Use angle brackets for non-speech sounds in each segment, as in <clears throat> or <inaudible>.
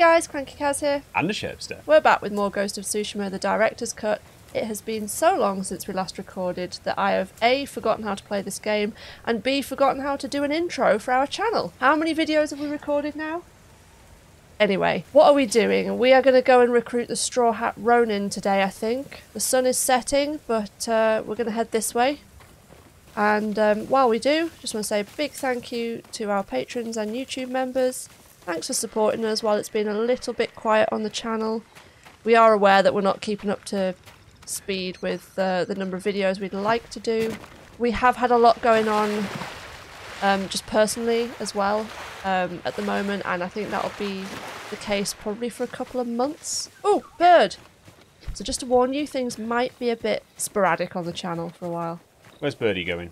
guys, Cranky Caz here. And the Sherbster. We're back with more Ghost of Tsushima, the director's cut. It has been so long since we last recorded that I have A, forgotten how to play this game, and B, forgotten how to do an intro for our channel. How many videos have we recorded now? Anyway, what are we doing? We are going to go and recruit the Straw Hat Ronin today, I think. The sun is setting, but uh, we're going to head this way. And um, while we do, just want to say a big thank you to our patrons and YouTube members. Thanks for supporting us while it's been a little bit quiet on the channel. We are aware that we're not keeping up to speed with uh, the number of videos we'd like to do. We have had a lot going on um, just personally as well um, at the moment, and I think that'll be the case probably for a couple of months. Oh, bird! So just to warn you, things might be a bit sporadic on the channel for a while. Where's Birdie going?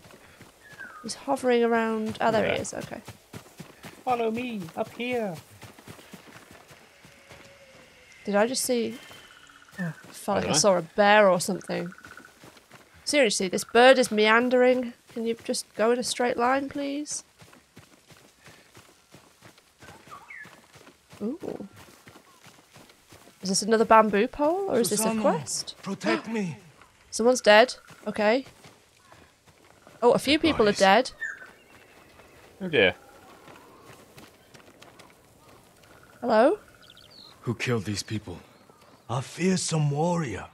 He's hovering around. Oh, there Yeah. he is. Okay. Follow me, up here. Did I just see? Oh, I felt like I dunno. saw a bear or something. Seriously, this bird is meandering. Can you just go in a straight line, please? Ooh. Is this another bamboo pole, or is this a quest? Protect me. <gasps> Someone's dead. Okay. Oh, a few people are dead. Oh dear. Hello? Who killed these people? A fearsome warrior.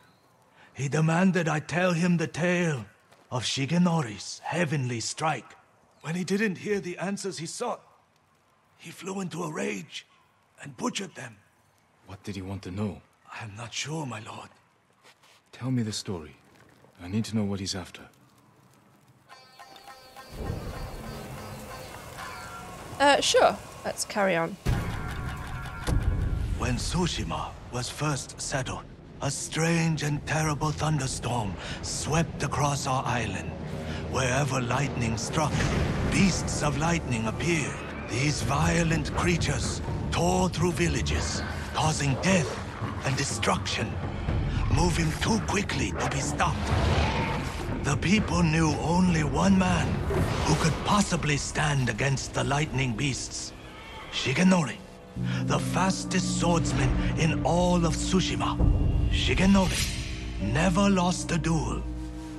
He demanded I tell him the tale of Shigenori's heavenly strike. When he didn't hear the answers he sought, he flew into a rage and butchered them. What did he want to know? I am not sure, my lord. Tell me the story. I need to know what he's after. Uh, sure. Let's carry on. When Tsushima was first settled, a strange and terrible thunderstorm swept across our island. Wherever lightning struck, beasts of lightning appeared. These violent creatures tore through villages, causing death and destruction, moving too quickly to be stopped. The people knew only one man who could possibly stand against the lightning beasts. Shigenori, the fastest swordsman in all of Tsushima. Shigenori never lost a duel.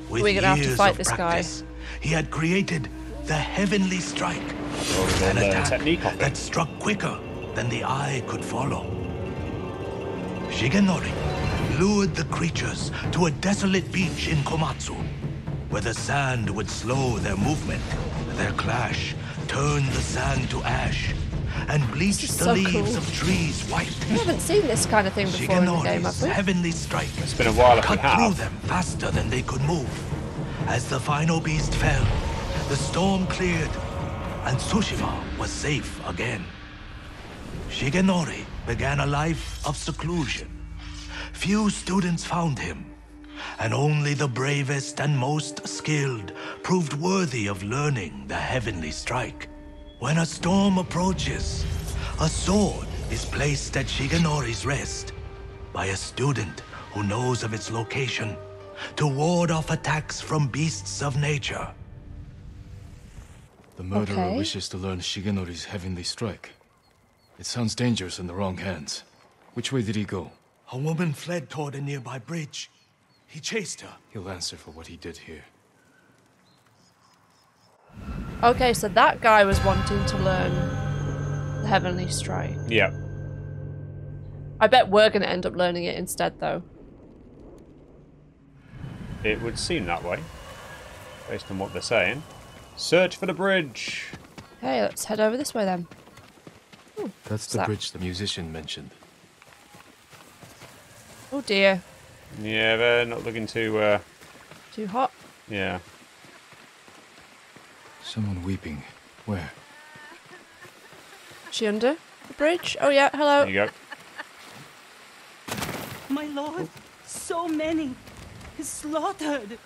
With We're gonna have to years fight of this guy. practice, he had created the Heavenly Strike, Well, we've an attack technique that struck quicker than the eye could follow. Shigenori lured the creatures to a desolate beach in Komatsu, where the sand would slow their movement. Their clash turned the sand to ash and bleached is the leaves cool. of trees white. We haven't seen this kind of thing before in the game, have Shigenori's we? heavenly strike It's been a while if we cut through have. them faster than they could move. As the final beast fell, the storm cleared, and Tsushima was safe again. Shigenori began a life of seclusion. Few students found him, and only the bravest and most skilled proved worthy of learning the heavenly strike. When a storm approaches, a sword is placed at Shigenori's rest by a student who knows of its location to ward off attacks from beasts of nature. The murderer Okay. wishes to learn Shigenori's heavenly strike. It sounds dangerous in the wrong hands. Which way did he go? A woman fled toward a nearby bridge. He chased her. He'll answer for what he did here. Okay, so that guy was wanting to learn the Heavenly Strike. Yeah. I bet we're going to end up learning it instead, though. It would seem that way, based on what they're saying. Search for the bridge. Okay, let's head over this way then. That's the that? bridge the musician mentioned. Oh dear, Yeah, they're not looking too. Uh, too hot. yeah. Someone weeping. Where? Is she under the bridge? Oh yeah, hello. There you go. My lord, so many. Slaughtered.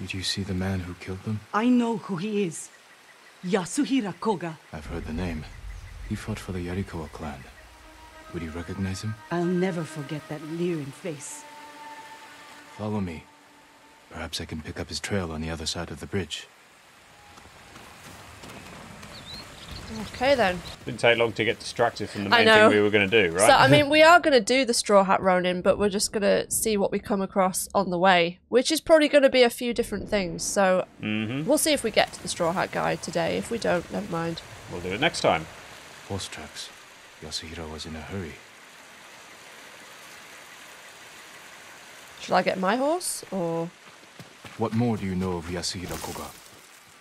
Did you see the man who killed them? I know who he is. Yasuhira Koga. I've heard the name. He fought for the Yarikawa clan. Would you recognize him? I'll never forget that leering face. Follow me. Perhaps I can pick up his trail on the other side of the bridge. Okay then. Didn't take long to get distracted from the I main know. thing we were going to do, right? So I mean, <laughs> we are going to do the Straw Hat Ronin, but we're just going to see what we come across on the way, which is probably going to be a few different things. So Mhm. we'll see if we get to the Straw Hat guy today. If we don't, never mind. we'll do it next time. Horse tracks. Yasuhira was in a hurry. Should I get my horse or? What more do you know of Yasuhira Koga?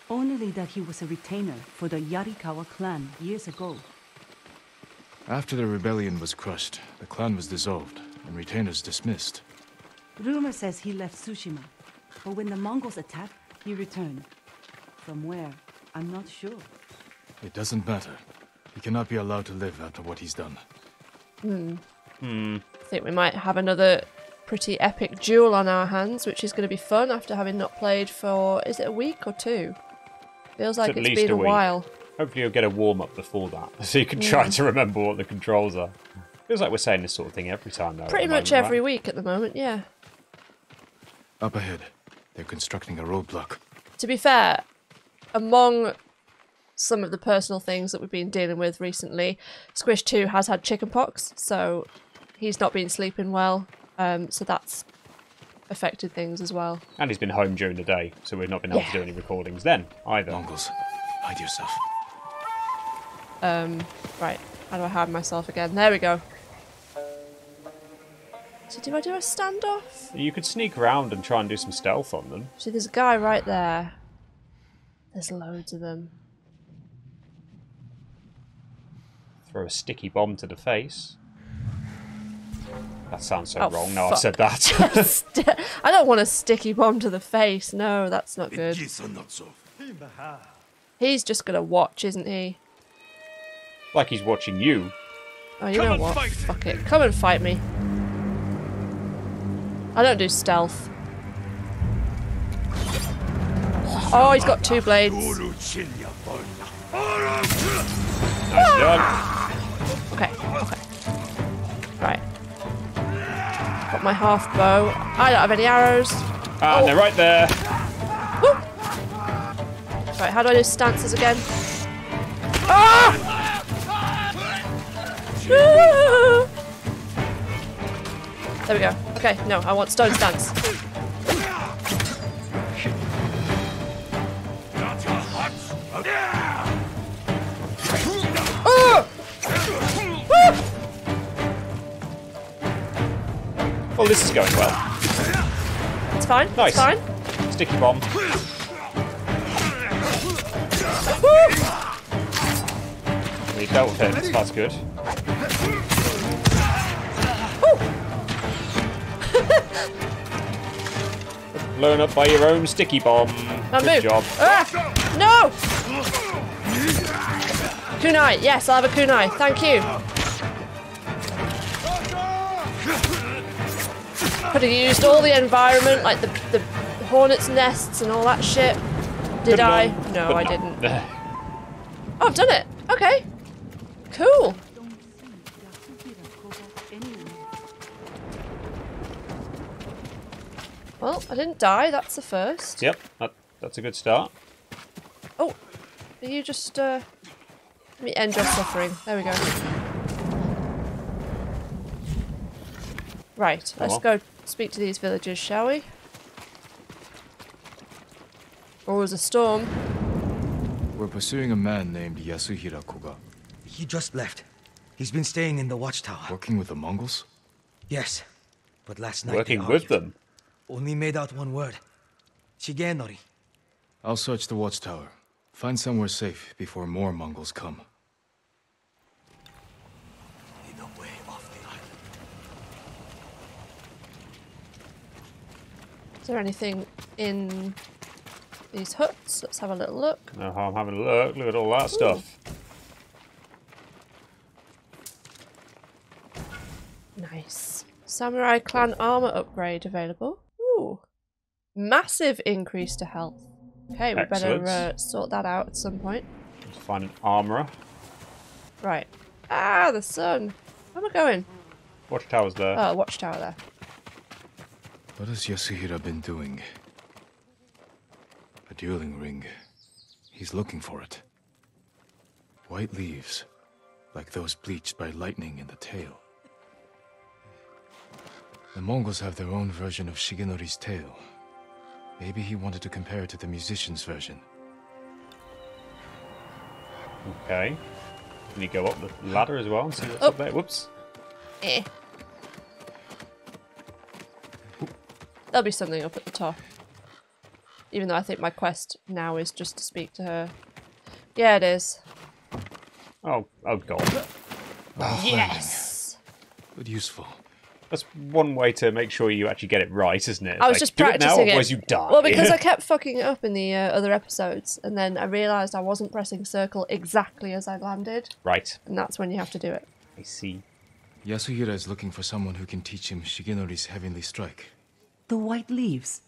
Only that he was a retainer for the Yarikawa clan years ago. After the rebellion was crushed, the clan was dissolved and retainers dismissed. Rumor says he left Tsushima, but when the Mongols attacked, he returned. From where? I'm not sure. It doesn't matter. He cannot be allowed to live after what he's done. Hmm. Hmm. I think we might have another pretty epic duel on our hands, which is going to be fun after having not played for is it a week or two? Feels like at it's least been a a, week. while. Hopefully you'll get a warm-up before that, <laughs> so you can try mm. to remember what the controls are. Feels like we're saying this sort of thing every time, though. Pretty much moment, every right? week at the moment, yeah. Up ahead, they're constructing a roadblock. To be fair, among some of the personal things that we've been dealing with recently, Squish 2 has had chickenpox, so he's not been sleeping well. Um, so that's affected things as well. And he's been home during the day, so we've not been able Yeah. to do any recordings then, either. Mongols, hide yourself. Um, right, how do I hide myself again? There we go. So do I do a standoff? You could sneak around and try and do some stealth on them. See, there's a guy right there. There's loads of them. Throw a sticky bomb to the face. That sounds so Oh, wrong now I've said that. <laughs> I don't want a sticky bomb to the face. No, that's not good. He's just gonna watch, isn't he? like he's watching you. Oh, you know what? Fuck it. Come and fight me. I don't do stealth. Oh, he's got two blades. Nicely ah! done. Okay, okay. Got my half bow. I don't have any arrows. And they're right there. Woo! Right, how do I do stances again? Ah! Ah! There we go. Okay, no, I want stone stance. Well, this is going well. It's fine. Nice. It's fine. Sticky bomb. We dealt with it. That's good. <laughs> Blown up by your own sticky bomb. Now good move. job. Ah! No! Kunai. Yes, I'll have a kunai. Thank you. Could have used all the environment, like the, the hornet's nests and all that shit. Did Could've I? No, but I didn't. Oh, I've done it. Okay. Cool. Don't see Yasuhira Koga anywhere. Well, I didn't die. That's the first. yep, that, that's a good start. Oh, are you just, uh... Let me end your suffering. There we go. Right, let's on. go speak to these villagers, shall we? Or was a storm. We're pursuing a man named Yasuhira Koga, He just left. He's been staying in the watchtower. working with the Mongols? Yes. But last night Working they with them. Only made out one word. Shigenori. I'll search the watchtower. Find somewhere safe before more Mongols come. Lead the way off the island. Is there anything in these huts? Let's have a little look. No harm having a look. Look at all that stuff. Nice. Samurai clan armor upgrade available. Ooh. Massive increase to health. Okay, we better uh, sort that out at some point. Let's find an armourer. Right. Ah, the sun. Where am I going? Watchtower's there. Oh, watchtower there. What has Yasuhira been doing? A dueling ring. He's looking for it. White leaves, like those bleached by lightning in the tale. The Mongols have their own version of Shigenori's tale. Maybe he wanted to compare it to the musician's version. Okay. Can you go up the ladder as well and see what's Oh. up there? Whoops. Eh. There'll be something up at the top. Even though I think my quest now is just to speak to her. Yeah, it is. Oh, oh god. Yes! But useful. That's one way to make sure you actually get it right, isn't it? I was Like, just do practicing it now, it. otherwise you die. Well, because <laughs> I kept fucking it up in the uh, other episodes, and then I realised I wasn't pressing circle exactly as I landed, right. and that's when you have to do it. I see. Yasuhira is looking for someone who can teach him Shigenori's heavenly strike. The white leaves.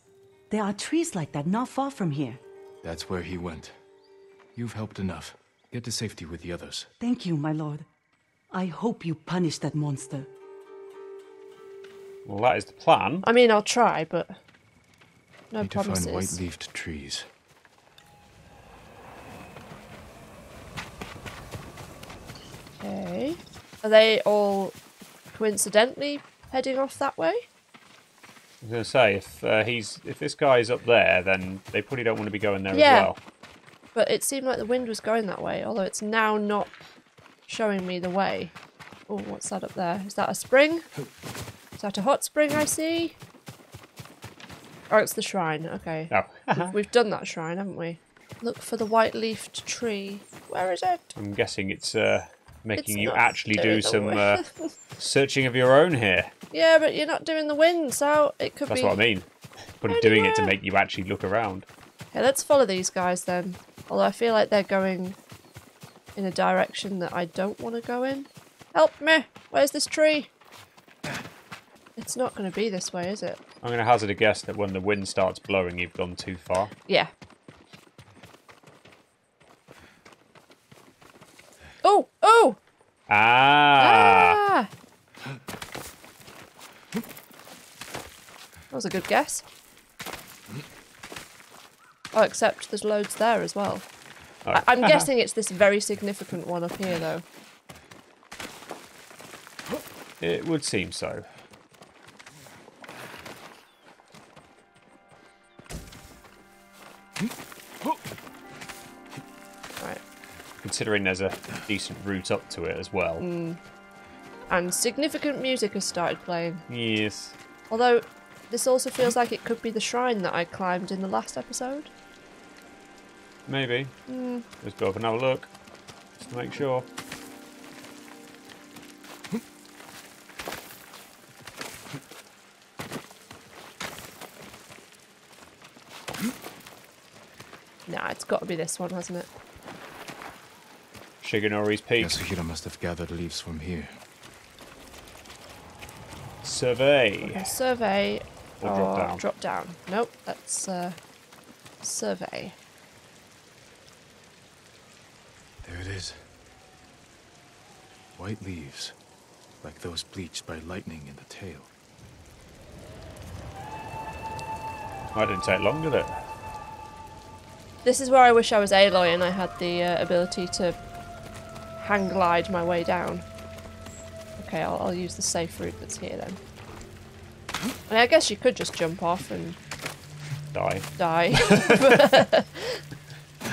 There are trees like that not far from here. That's where he went. You've helped enough. Get to safety with the others. Thank you, my lord. I hope you punish that monster. Well, that is the plan. I mean, I'll try, but no Need to find white-leafed trees. Okay. Are they all coincidentally heading off that way? I was going to say if uh, he's if this guy's up there, then they probably don't want to be going there Yeah. as well. But it seemed like the wind was going that way, although it's now not showing me the way. Oh, what's that up there? Is that a spring? Is that a hot spring I see? Oh, it's the shrine. Okay. Oh, We've, we've done that shrine, haven't we? Look for the white-leafed tree. Where is it? I'm guessing it's uh, making It's you actually do some uh, <laughs> searching of your own here. Yeah, but you're not doing the wind, so it could be That's be. what I mean. But doing it to make you actually look around. Okay, let's follow these guys then. Although I feel like they're going in a direction that I don't want to go in. Help me! Where's this tree? It's not going to be this way, is it? I'm going to hazard a guess that when the wind starts blowing, you've gone too far. Yeah. Oh! Oh! Ah! Ah! That was a good guess. Oh, except there's loads there as well. Oh. I- I'm <laughs> guessing it's this very significant one up here, though. It would seem so. Considering there's a decent route up to it as well. Mm. And significant music has started playing. Yes. Although, this also feels like it could be the shrine that I climbed in the last episode. Maybe. Mm. Let's go up and have a look. Just to make sure. Nah, it's got to be this one, hasn't it? Shigenori's Peak. Yasuhira must have gathered leaves from here. Survey. Survey Or drop down. Drop down. Nope, that's uh, survey. There it is. White leaves, like those bleached by lightning in the tale. That didn't take long, did it? This is where I wish I was Aloy and I had the uh, ability to hang glide my way down. Okay, I'll, I'll use the safe route that's here then. I, mean, I guess you could just jump off and Die. die. <laughs>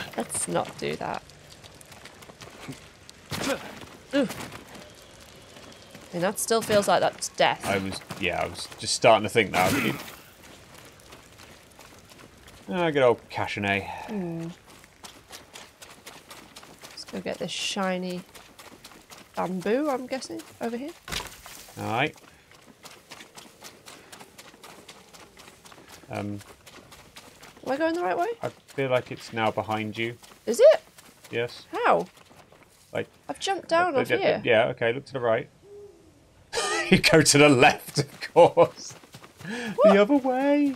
<laughs> Let's not do that. Ooh. I mean, that still feels like that's death. I was, yeah, I was just starting to think that. <coughs> Ah, good old Kashine. Let's go get this shiny bamboo, I'm guessing, over here. Alright. Um, Am I going the right way? I feel like it's now behind you. Is it? Yes. How? Like, I've jumped down off yeah, here. Yeah, okay, look to the right. <laughs> you go to the left, of course. The other way.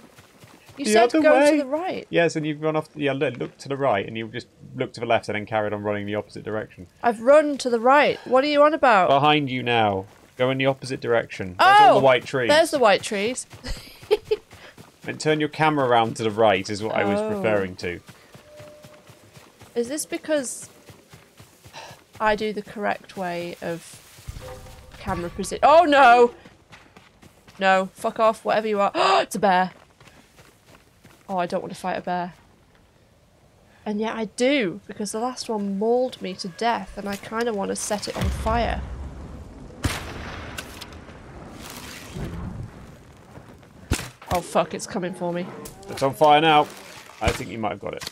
You the said other go way. to the right. Yes, and you've run off. Yeah, look, look to the right, and you just look to the left, and then carried on running the opposite direction. I've run to the right. What are you on about? Behind you now. Go in the opposite direction. There's all oh, the white trees. There's the white trees. <laughs> And turn your camera around to the right is what I was Oh. referring to. Is this because I do the correct way of camera position. Oh no! No, fuck off, whatever you are. <gasps> it's a bear. Oh, I don't want to fight a bear. And yet I do, because the last one mauled me to death and I kind of want to set it on fire. Oh fuck, it's coming for me. It's on fire now. I think you might have got it.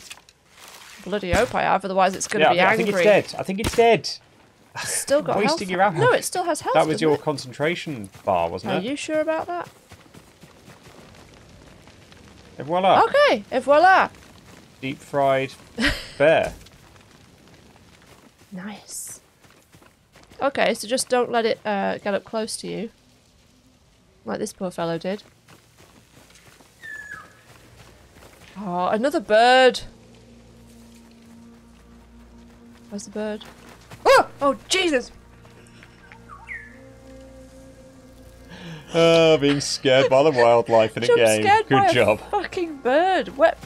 Bloody hope I have, otherwise it's going to Yeah, be I angry. think it's dead. I think it's dead. Still got Wasting health. your ammo. No, it still has health. That was your it? concentration bar, wasn't Are it? Are you sure about that? And voila. Okay, et voila. Deep fried bear. <laughs> Nice. Okay, so just don't let it uh, get up close to you. Like this poor fellow did. Oh, another bird. Where's the bird? Oh! Oh, Jesus! Uh, being scared by the wildlife in a game. scared Good job. fucking bird. What?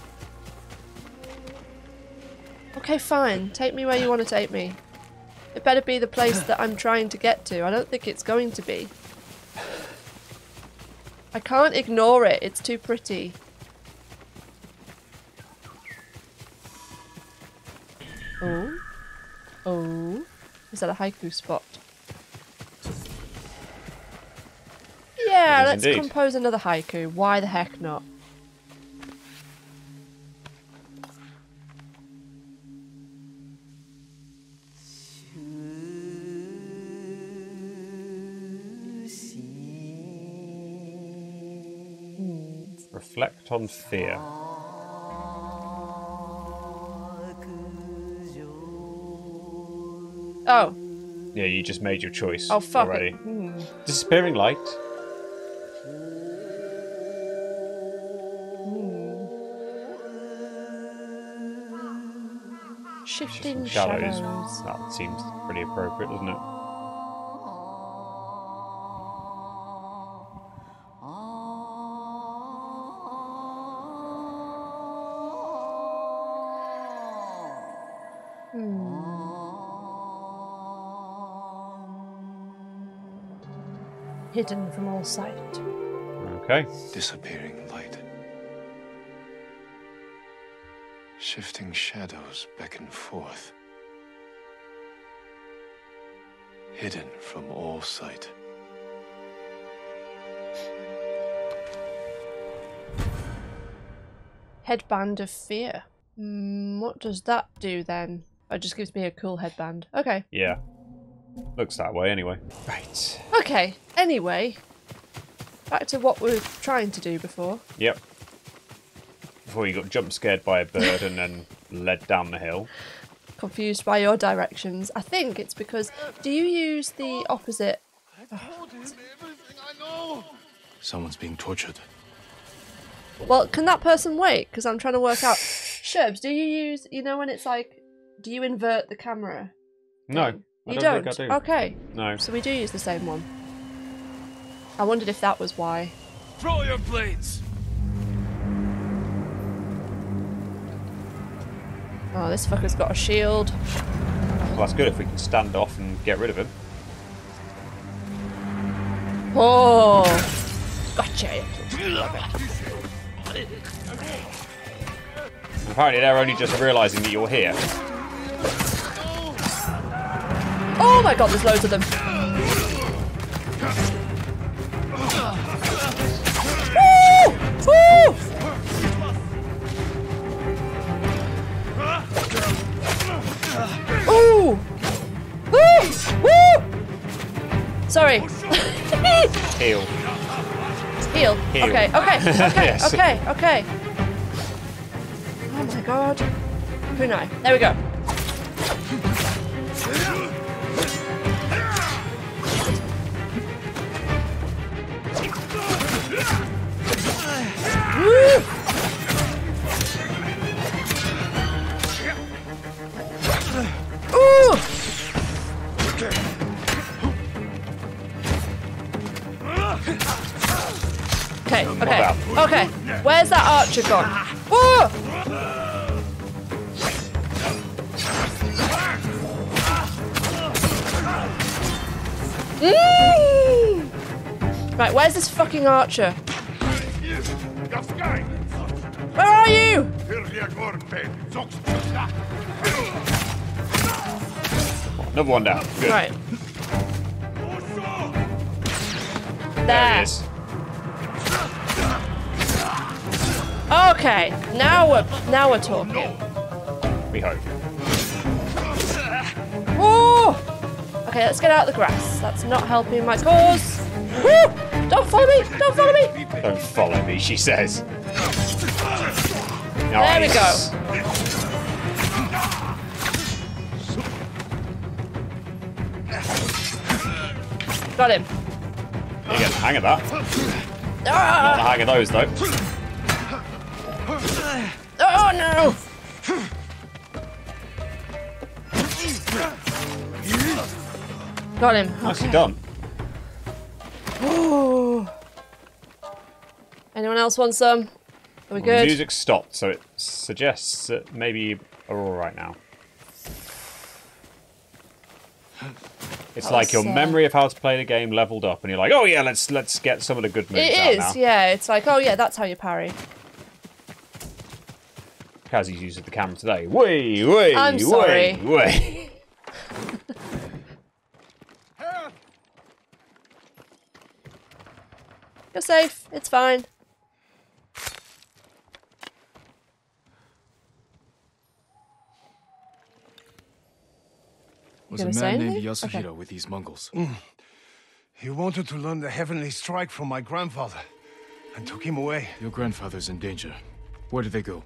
Okay, fine. Take me where you want to take me. It better be the place that I'm trying to get to. I don't think it's going to be. I can't ignore it. It's too pretty. Oh. Oh. Is that a haiku spot? Yeah, let's indeed. compose another haiku. Why the heck not? Reflect on fear. Oh, Yeah, you just made your choice oh fuck already. it. Hmm. Disappearing light. Shifting Shadows. shadows. That seems pretty appropriate, doesn't it? Hmm. Hidden from all sight. Okay. Disappearing Shifting shadows beckon forth. Hidden from all sight. Headband of fear. Hmm, what does that do then? It just gives me a cool headband. Okay. Yeah. Looks that way anyway. Right. Okay. Anyway, back to what we were trying to do before. Yep. Before you got jump scared by a bird and then led down the hill. Confused by your directions. I think it's because do you use the opposite? Someone's being tortured. Well, can that person wait? Because I'm trying to work out. Sherbs, do you use? You know when it's like, do you invert the camera? No. thing? I you don't don't. think I do. Okay. No. So we do use the same one. I wondered if that was why. Throw your blades! Oh, this fucker's got a shield. Well, that's good if we can stand off and get rid of him. Oh, gotcha. Apparently they're only just realising that you're here. Oh my god, there's loads of them. Heal. Heal. Heal. Okay, okay, <laughs> okay, Yes. okay, okay. Oh my god. Kunai. There we go. Where's that? Whoa! Mm! Right, where's this fucking archer? Where are you? Another one down. Good. Right. There There. he is. Okay, now we're now we're talking. We hope. Woo! Okay, let's get out of the grass. That's not helping my cause. Woo! Don't follow me! Don't follow me! Don't follow me, she says. There we go. Got him. You get the hang of that. Not the Ah! hang of those, though. No! Got him. Nicely Okay. done. Ooh. Anyone else want some? Are we The good? music stopped, so it suggests that maybe you are all right now. It's That like your uh, memory of how to play the game leveled up, and you're like, "Oh yeah, let's let's get some of the good moves It is, now." yeah. It's like, oh yeah, that's how you parry. Kazzy's using the camera today. Way, way, I'm way, sorry. way. <laughs> You're safe. It's fine. Was gonna a say man named anything? Yasuhira Okay. with these Mongols. Mm. He wanted to learn the heavenly strike from my grandfather and took him away. Your grandfather's in danger. Where did they go?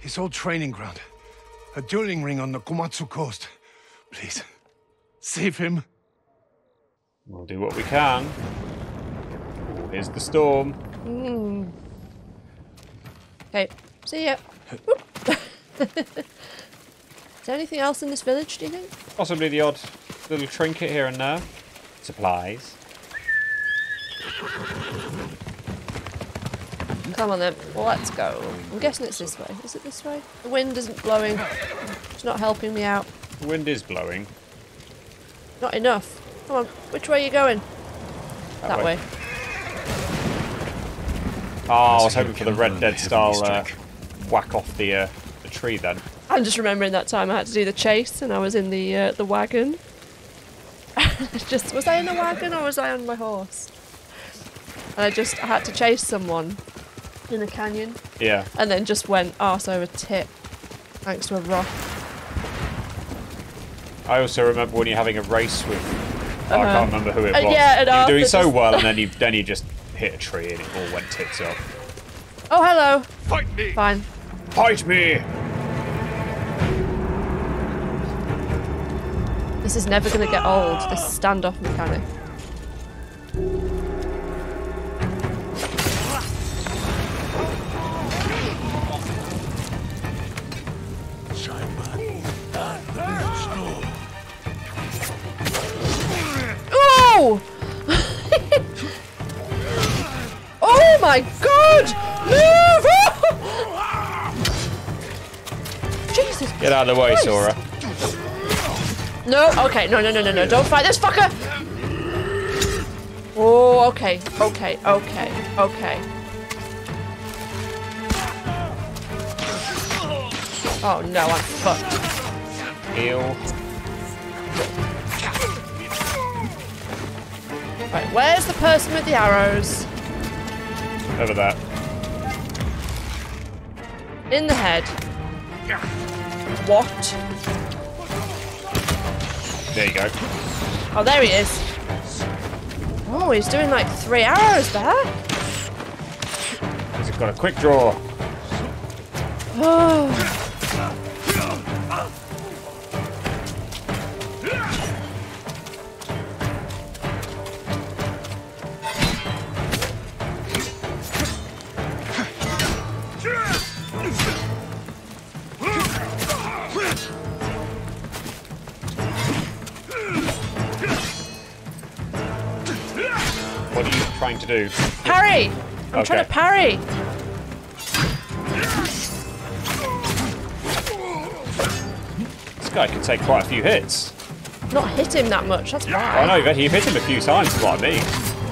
His old training ground. A dueling ring on the Komatsu coast. Please, save him. We'll do what we can. Oh, here's the storm. Mm. Okay. See ya. <laughs> Is there anything else in this village, do you think? Possibly the odd little trinket here and there. Supplies. Come on then. Well, let's go. I'm guessing it's this way. Is it this way? The wind isn't blowing. It's not helping me out. The wind is blowing. Not enough. Come on. Which way are you going? That, way. Oh, I was hoping for the Red Dead the style uh, whack off the uh, the tree then. I'm just remembering that time I had to do the chase and I was in the uh, the wagon. <laughs> just was I in the wagon or was I on my horse? And I just I had to chase someone in a canyon Yeah. and then just went arse over tip thanks to a rock. I also remember when you're having a race with. oh, I Uh-huh. can't remember who it Uh, was. yeah, and you were doing Arthur so just- well, and <laughs> then you then you just hit a tree and it all went tits up. Oh hello. Fight me! Fine. Fight me! This is never gonna get old, this standoff mechanic. My god! Move! <laughs> Jesus Get out of the way, Christ. Sora. No, okay, no, no, no, no, no, don't fight this fucker! Oh, okay, okay, okay, okay. Oh no, I'm fucked. Heal. Right, where's the person with the arrows? Over that. In the head. What? There you go. Oh, there he is. Oh, he's doing like three arrows there. He's got a quick draw. Oh. I'm trying to parry. This guy can take quite a few hits. not hit him that much. That's I know, you've you've hit him a few times, is what I mean.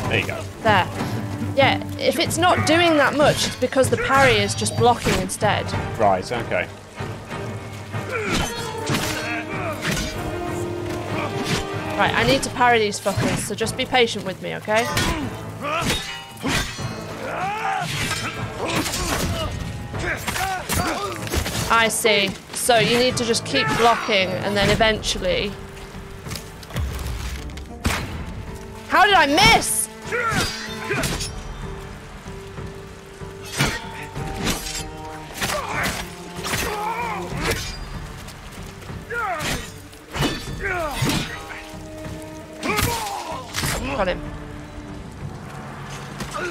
There you go. There. Yeah, if it's not doing that much, it's because the parry is just blocking instead. Right, okay. Right, I need to parry these fuckers, so just be patient with me, okay? I see. So you need to just keep blocking and then eventually... How did I miss? Got him.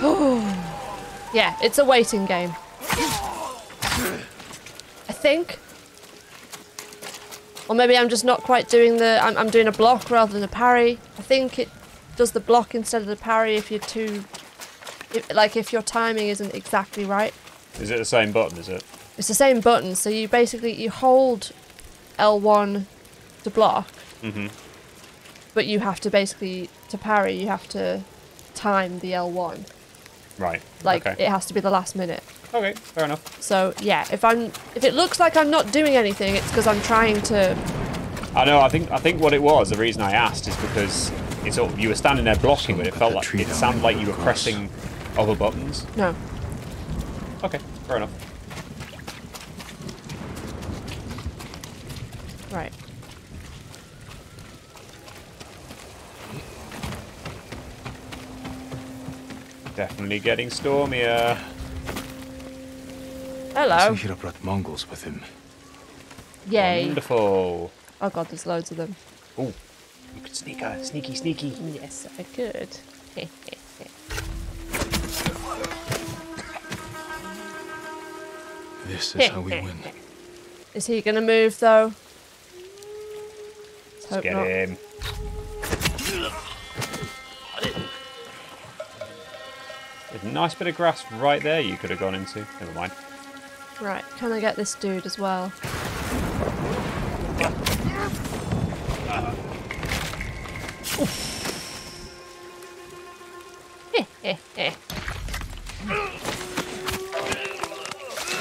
<sighs> yeah, it's a waiting game. Think. Or maybe I'm just not quite doing the. I'm, I'm doing a block rather than a parry. I think it does the block instead of the parry if you're too. If, like if your timing isn't exactly right. Is it the same button, is it? It's the same button, so you basically you hold L1 to block, Mm-hmm. but you have to basically to parry you have to time the L1. Right. Like okay. it has to be the last minute. Okay, fair enough. So yeah, if I'm if it looks like I'm not doing anything, it's because I'm trying to. I know. I think. I think what it was. The reason I asked is because it's all, you were standing there blocking, but it felt like it sounded like you were pressing other buttons. No. Okay, fair enough. Right. Definitely getting stormier. Hello. Yasuhira brought Mongols with him. Yay. Wonderful. Oh god, there's loads of them. Oh, you could sneak a sneaky, sneaky. Yes, I could. <laughs> This is how we <laughs> win. Is he gonna move though? Let's hope Get not. him. A nice bit of grass right there you could have gone into. Never mind. Right, can I get this dude as well? <laughs>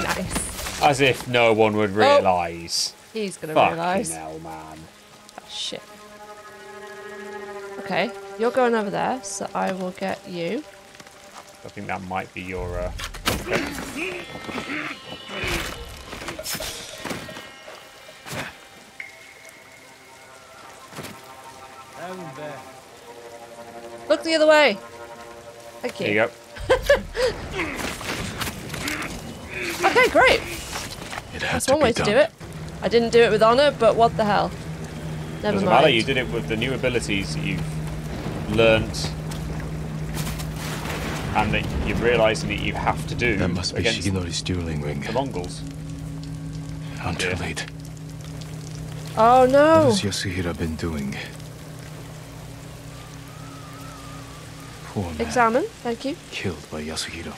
nice. As if no one would realise. He's gonna realise. hell, man. Oh, shit. Okay, you're going over there, so I will get you. I think that might be your. Uh... Look the other way. Thank you. There you go. <laughs> Okay, great. That's one way done. to do it. I didn't do it with honor, but what the hell? Never Doesn't mind. matter. You did it with the new abilities that you've learnt, and that you're realising that you have to do That must be against Shigenori's dueling ring. the Mongols. I'm too Yeah. late. Oh no! What no. has Yasuhira been doing? Poor man. Examine. Thank you. Killed by Yasuhira.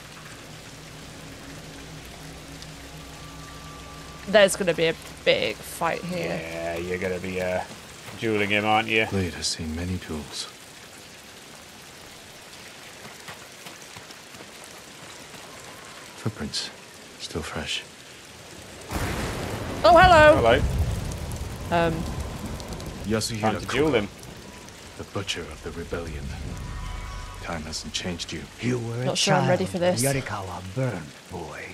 There's going to be a big fight here. Yeah, you're gonna be uh, dueling him, aren't you? Blade has seen many duels. Footprints. Still fresh. Oh, hello. Hello. Um, Time Yasuhira to duel him. the butcher of the rebellion. Time hasn't changed you. You were Not a sure I'm ready for this. when Yarikawa burned, boy.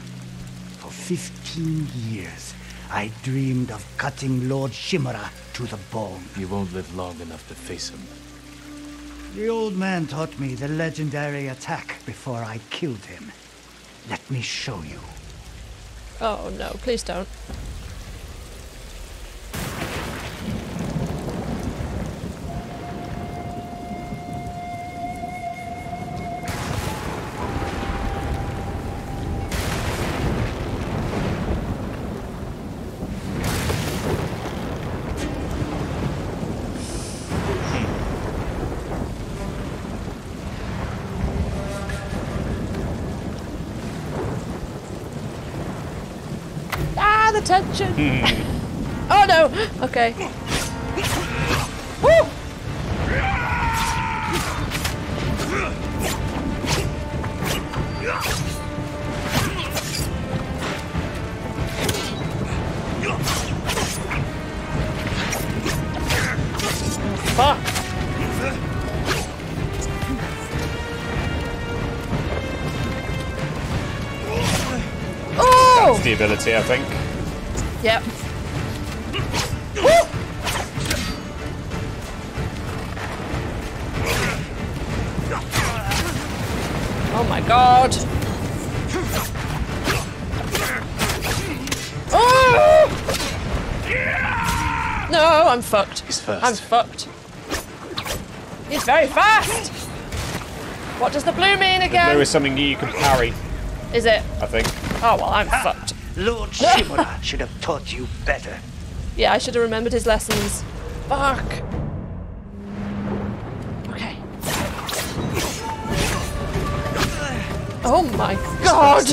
For 15 years, I dreamed of cutting Lord Shimura to the bone. You won't live long enough to face him. The old man taught me the legendary attack before I killed him. Let me show you. oh no, please don't. the tension. Hmm. <laughs> oh no! Okay. Woo! Fuck! Oh! That's the ability, I think. Yep. Oh my god. Oh! No, I'm fucked. He's first. I'm fucked. He's very fast. What does the blue mean Blue again? is something new you can parry, Is it? I think. Oh well, I'm fucked. Lord <laughs> Shimura should have taught you better. Yeah, I should have remembered his lessons. Fuck. Okay. Oh my god!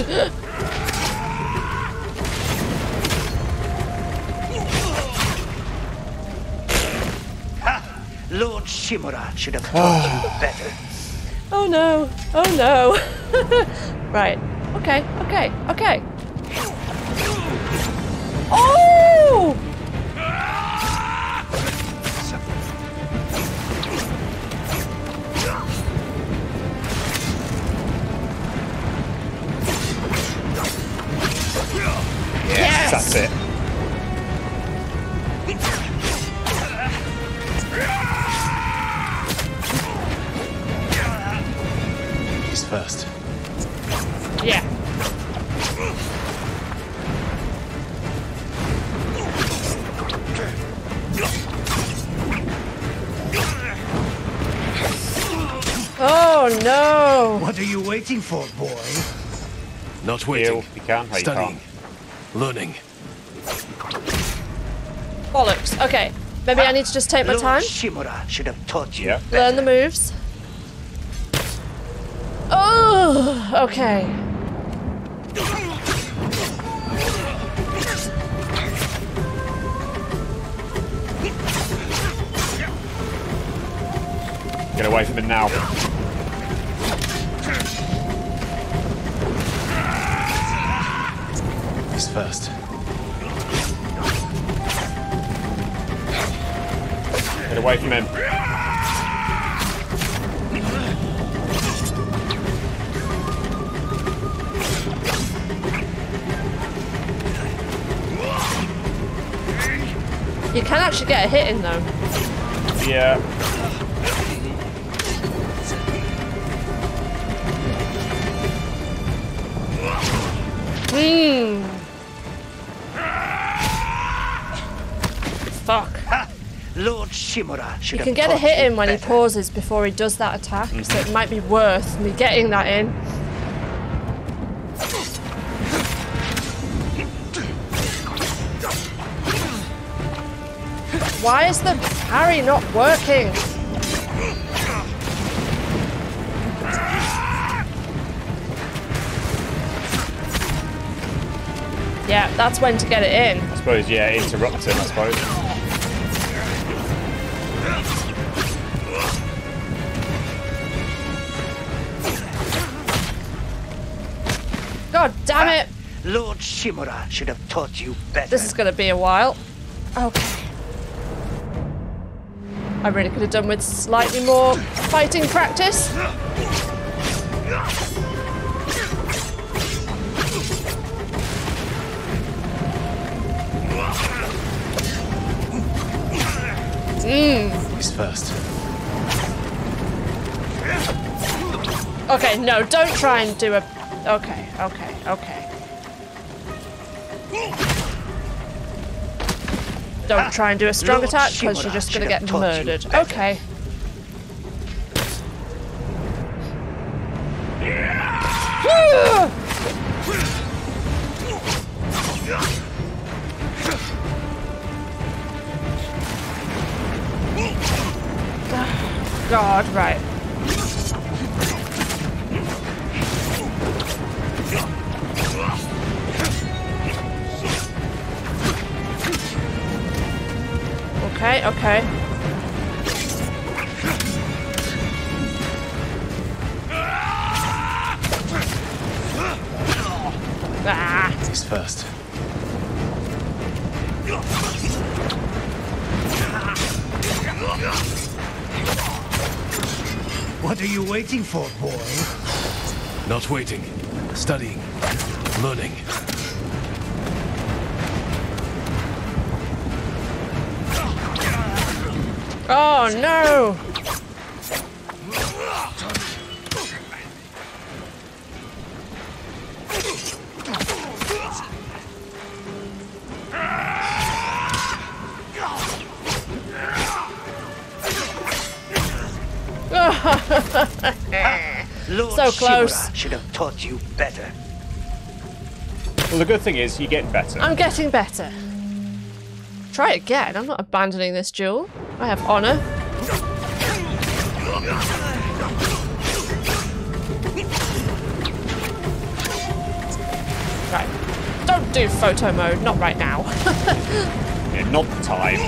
Lord Shimura should have taught you <sighs> better. Oh no! Oh no! <laughs> right. Okay, okay, okay. Waiting for, boy? Not waiting. you can, how you Studying. can't. Learning. Bollocks. Okay. Maybe I need to just take my Lord time, Shimura should have taught you Yeah. learn the moves. Oh, okay. Get away from it now. Away from him. You can actually get a hit in though. Yeah. Hmm. Fuck. Lord Shimura should You have can get a hit in when he pauses before he does that attack, so it might be worth me getting that in. Why is the parry not working? Yeah, that's when to get it in. I suppose, yeah, interrupt him, I suppose. Lord Shimura should have taught you better. This is going to be a while. Okay. I really could have done with slightly more fighting practice. Hmm. He's first. Okay, no, don't try and do a. Okay, okay, okay. Don't try and do a strong attack because you're just going to get murdered. Okay. Good thing is you get better. I'm getting better. Try again. I'm not abandoning this duel. I have honor. Right. Don't do photo mode. Not right now. <laughs> Yeah, not the time.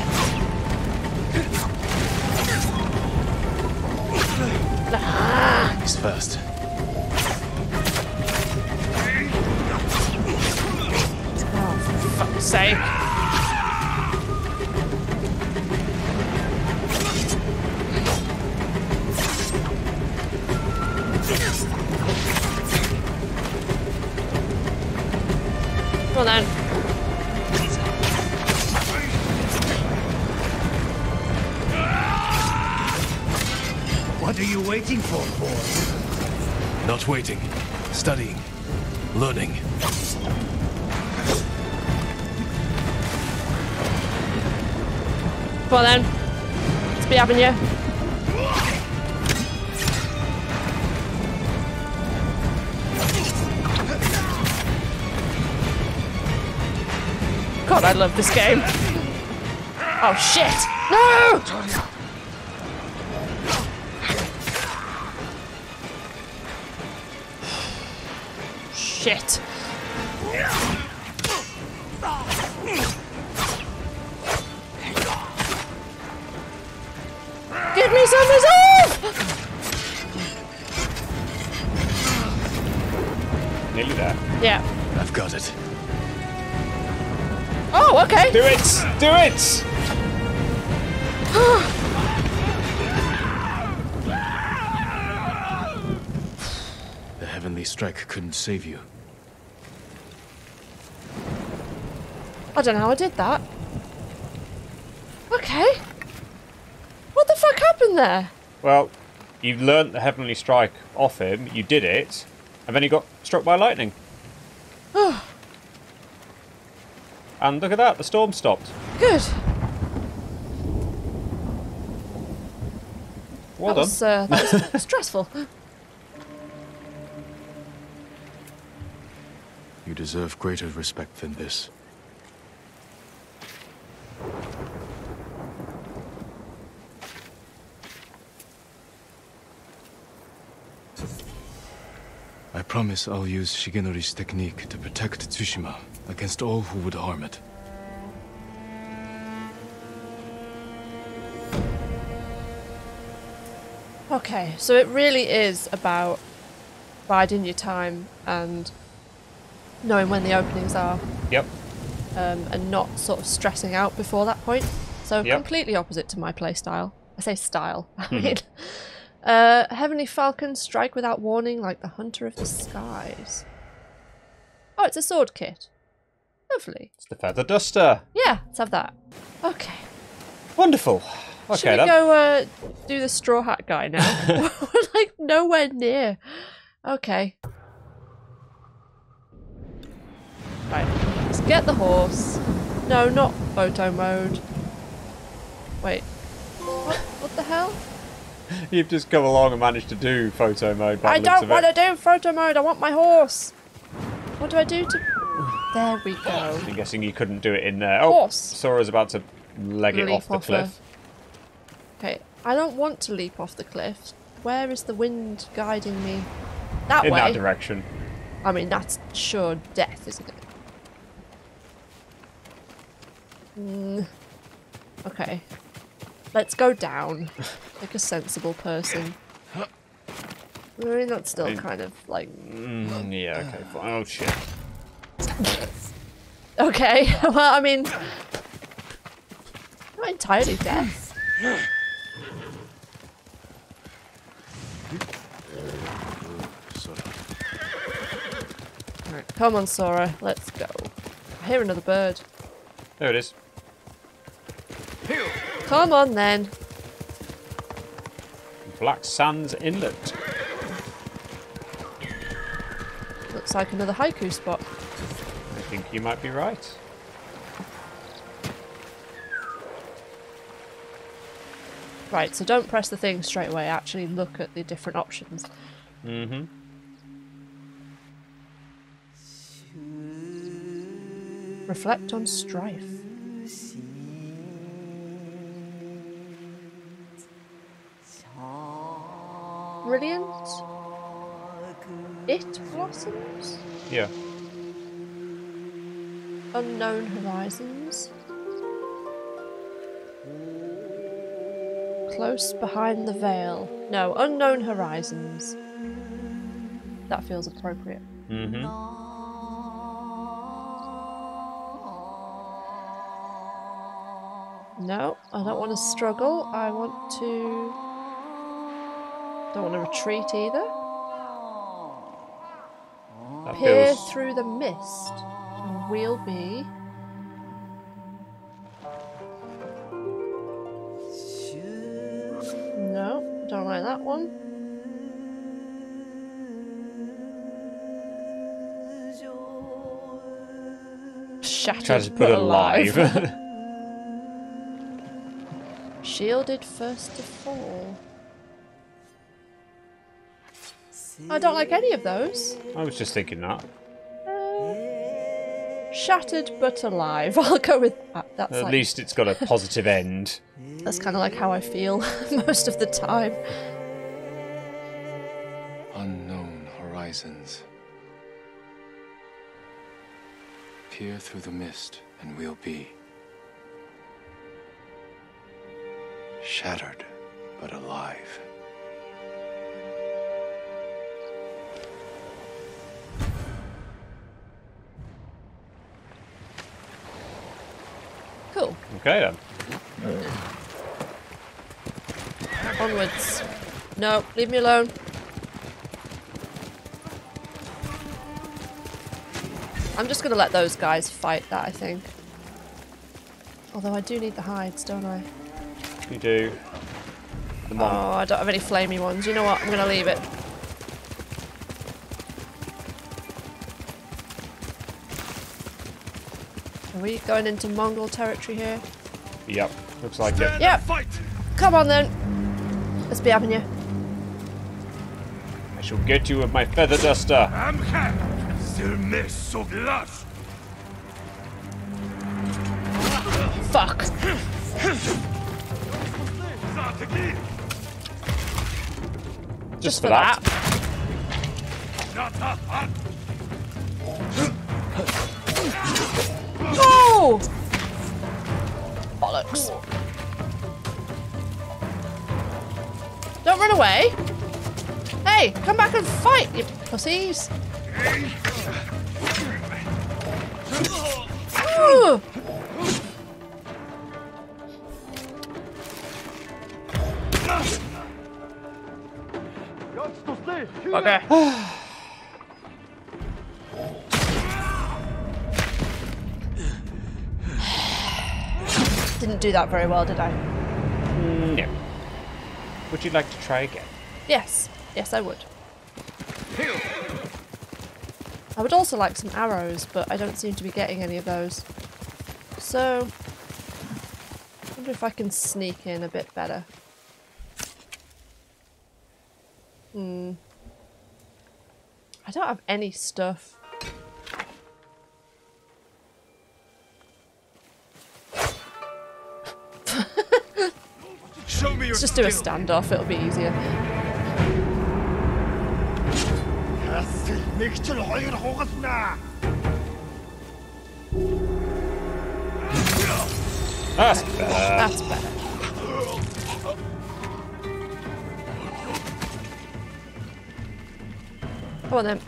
He's first. Not waiting. Studying. Learning. Come then. Let's be having you. God, I love this game. Oh shit! No! Save you. I don't know how I did that. Okay. What the fuck happened there? Well, you learnt the heavenly strike off him, you did it, and then he got struck by lightning. <sighs> and look at that, the storm stopped. Good. Well that done. was, uh, that was <laughs> stressful. You deserve greater respect than this. I promise I'll use Shigenori's technique to protect Tsushima against all who would harm it. Okay, so it really is about biding your time and knowing when the openings are Yep. um, and not sort of stressing out before that point. So Yep. completely opposite to my play style. I say style. <laughs> I Hmm. mean, uh, Heavenly Falcon strike without warning, like the Hunter of the Skies. Oh, it's a sword kit. Lovely. It's the feather duster. Yeah, let's have that. Okay. Wonderful. Okay, Should we then. go uh, do the straw hat guy now? <laughs> <laughs> We're like nowhere near. Okay. Right. Let's get the horse. No, not photo mode. Wait. What? What the hell? <laughs> You've just come along and managed to do photo mode. by I don't want to do photo mode. I want my horse. What do I do to? There we go. I'm guessing you couldn't do it in there. Oh, Horse. Sora's about to leg it Leap off the off cliff. Okay, I don't want to leap off the cliff. Where is the wind guiding me? That In way. that direction. I mean, that's sure death, isn't it? Mm. Okay. Let's go down. like a sensible person. I mean, that's still I- kind of like. Mm, yeah, okay, fine. Oh, shit. Okay, <laughs> well, I mean. Not entirely. Alright, come on, Sora, let's go. I hear another bird. There it is. Come on then. Black Sands Inlet. Looks like another haiku spot. I think you might be right. Right, so don't press the thing straight away. Actually, look at the different options. Mm-hmm. Reflect on strife. Brilliant. It blossoms. Yeah. Unknown horizons. Close behind the veil. No, unknown horizons. That feels appropriate. Mm-hmm. No, I don't want to struggle. I want to. Don't want to retreat either. That Peer feels through the mist, and we'll be. No, don't like that one. Shattered, try to put it alive. <laughs> <laughs> Shielded first to fall. I don't like any of those. I was just thinking that. Uh, shattered but alive. <laughs> I'll go with that. That's At like, least it's got a positive end. that's kind of like how I feel <laughs> most of the time. Unknown horizons. Peer through the mist, and we'll be shattered but alive. Okay then. Onwards. No, leave me alone. I'm just gonna let those guys fight that, I think. Although I do need the hides, don't I? You do. Oh, I don't have any flamey ones. You know what? I'm gonna leave it. Are we going into Mongol territory here? Yep. Looks like it. Yep. Come on then. Let's be having you. I shall get you with my feather duster. Fuck. Just, for for that. Oh! Bollocks. Don't run away. Hey, come back and fight, you pussies. Ooh. Do that very well, did I? No. Would you like to try again? Yes. Yes, I would. I would also like some arrows, but I don't seem to be getting any of those. So, I wonder if I can sneak in a bit better. Hmm. I don't have any stuff. Just do a standoff, it'll be easier. That's better. That's better. Come on then.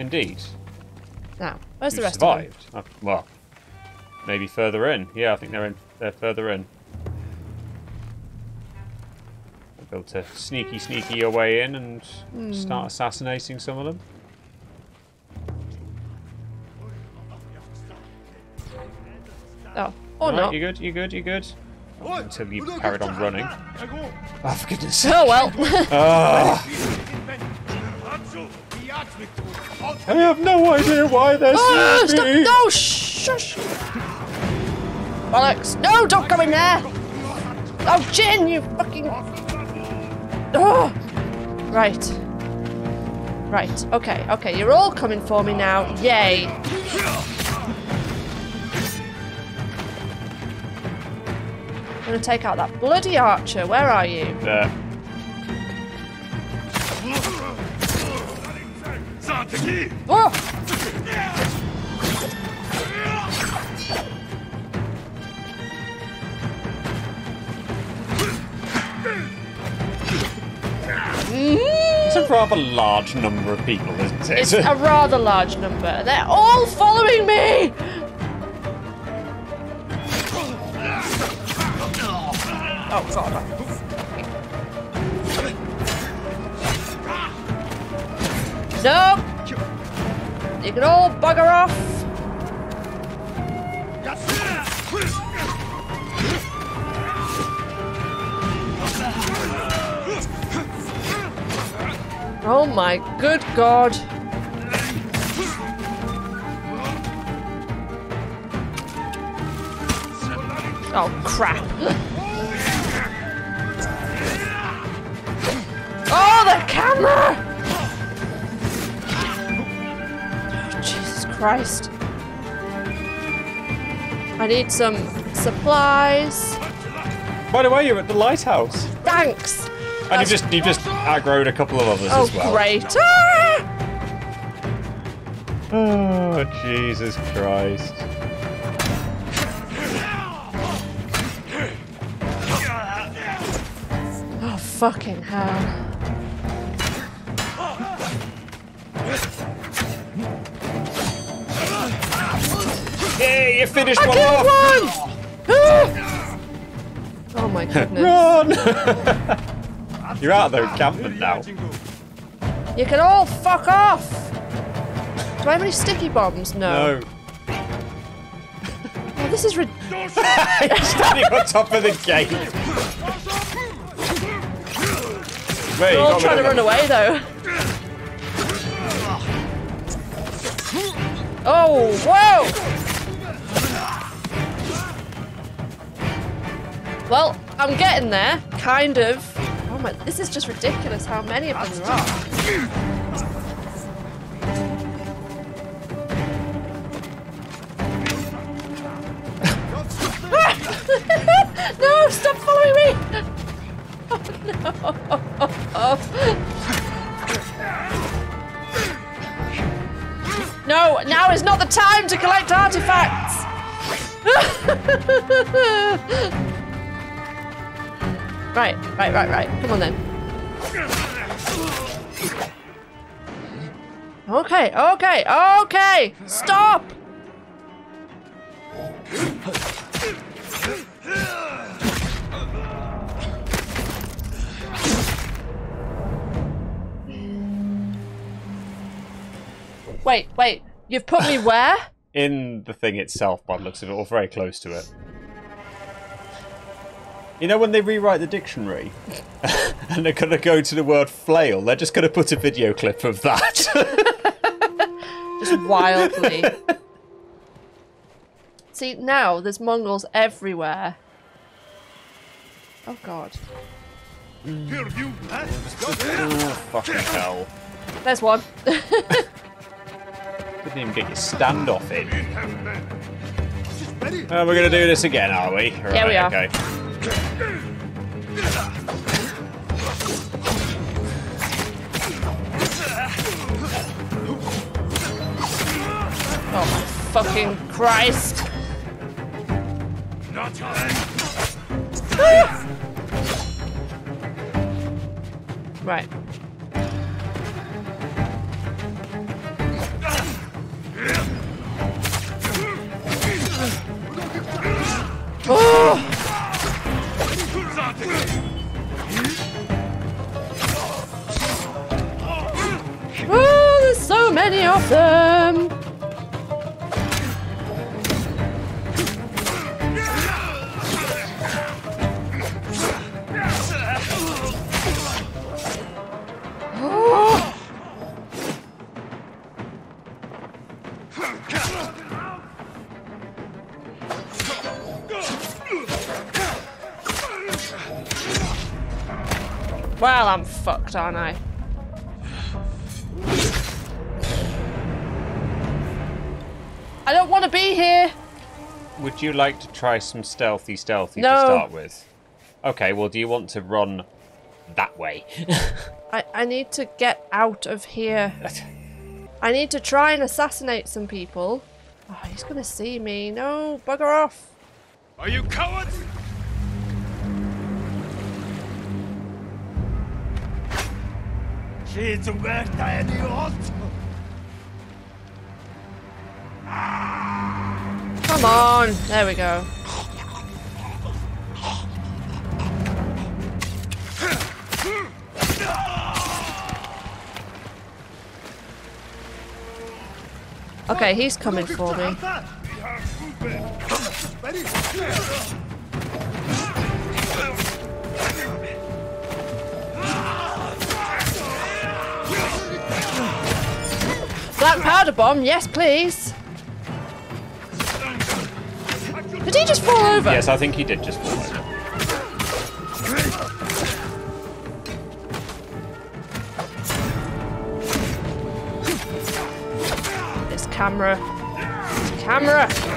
Indeed. Now, where's the You rest survived. Uh, well, maybe further in. Yeah, I think they're in. They're further in. be able to sneaky, sneaky your way in and start assassinating some of them. Oh, or Right, not. You good? You good? You good? Until you carried on running. Oh, for goodness sake. Oh well. <laughs> I have no idea why they're oh, stop! sleeping. No, shush! Bollocks! No, don't go in there! Oh, Jin, you fucking. Oh! Right. Right. Okay. Okay. You're all coming for me now. Yay! I'm gonna take out that bloody archer. Where are you? There. It's a rather large number of people, isn't it? It's a rather large number. They're all following me! Oh god. Nope! You can all bugger off! Oh my good god. Oh crap. <laughs> Oh, the camera! Christ. I need some supplies. By the way, you're at the lighthouse. Thanks. And you've just you've just aggroed a couple of others Oh, as well. great. Ah! Oh, Jesus Christ. Oh, fucking hell. Hey, you finished I one killed off! one! Ah! <gasps> oh my goodness. Run! <laughs> you're out of there camping now. You can all fuck off! Do I have any sticky bombs? No. No. Oh, this is ridiculous. <laughs> You're standing on top of the gate. Wait, They're all trying to rid of run away though. Oh, whoa! Well, I'm getting there, kind of. Oh my, this is just ridiculous how many of them there are. <laughs> no, stop following me! <laughs> No, now is not the time to collect artifacts! <laughs> right, right, right, right. Come on then. Okay, okay, okay! Stop! Wait, wait. You've put me where? in the thing itself by the looks of it, or very close to it. You know when they rewrite the dictionary <laughs> and they're going to go to the word flail, they're just going to put a video clip of that. <laughs> Just wildly. See, now there's Mongols everywhere. Oh god. oh, fucking hell. There's one. <laughs> Didn't even get your standoff in. Uh, we're going to do this again, are we? Yeah, we are. Okay. Oh my fucking Christ. Not Right. Oh! Many of them. Well, I'm fucked, aren't I? I Would you like to try some stealthy stealthy No. to start with? Okay, well, do you want to run that way? <laughs> I, I need to get out of here. I need to try and assassinate some people. Oh, he's gonna see me. No, bugger off. Are you cowards? She's värta idiot! Come on. There we go. Okay, he's coming for me. Black powder bomb, yes please. Did he just fall over? yes, I think he did just fall over. This camera. This camera.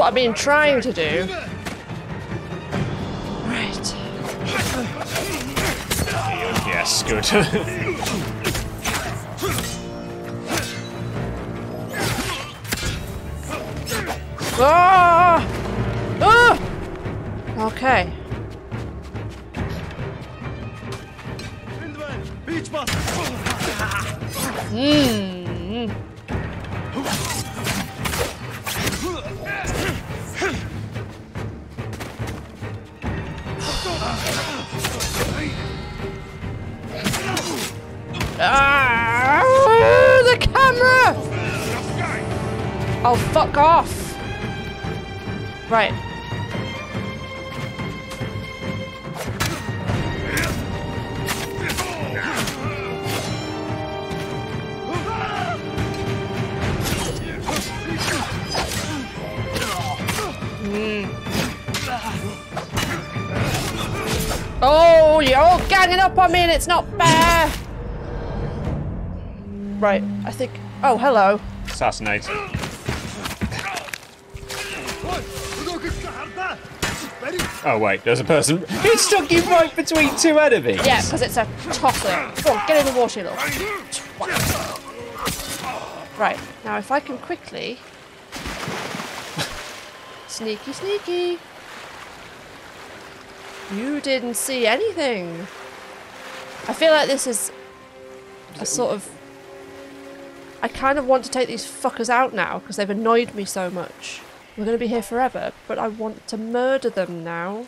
What I've been trying to do. Right. Yes, good. <laughs> Ah! Ah! Okay. Hmm. Ah! The camera! Oh, fuck off! Right. Oh, you're all ganging up on me and it's not Right, I think... Oh, hello. Assassinate. Oh wait, there's a person. It stuck you right between two enemies. Yeah, because it's a tosser. On, get in the water, you little twat. Right, now if I can quickly... <laughs> Sneaky, sneaky. You didn't see anything. I feel like this is a sort of... I kind of want to take these fuckers out now because they've annoyed me so much. We're going to be here forever, but I want to murder them now.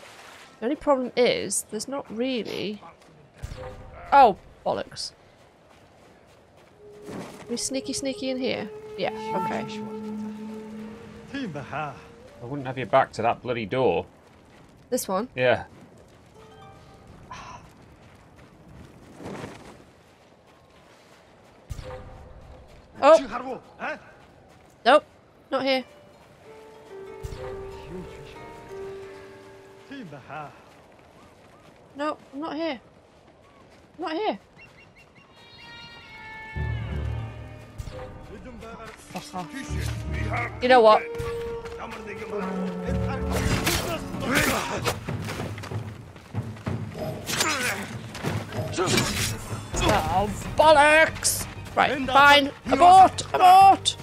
The only problem is, there's not really... Oh, bollocks. we sneaky sneaky in here? Yeah, okay. I wouldn't have you back to that bloody door. This one? Yeah. Oh! Nope, not here. No, I'm not here. I'm not here. Fuck off. You know what? Oh, bollocks! Right, fine. Abort! Abort!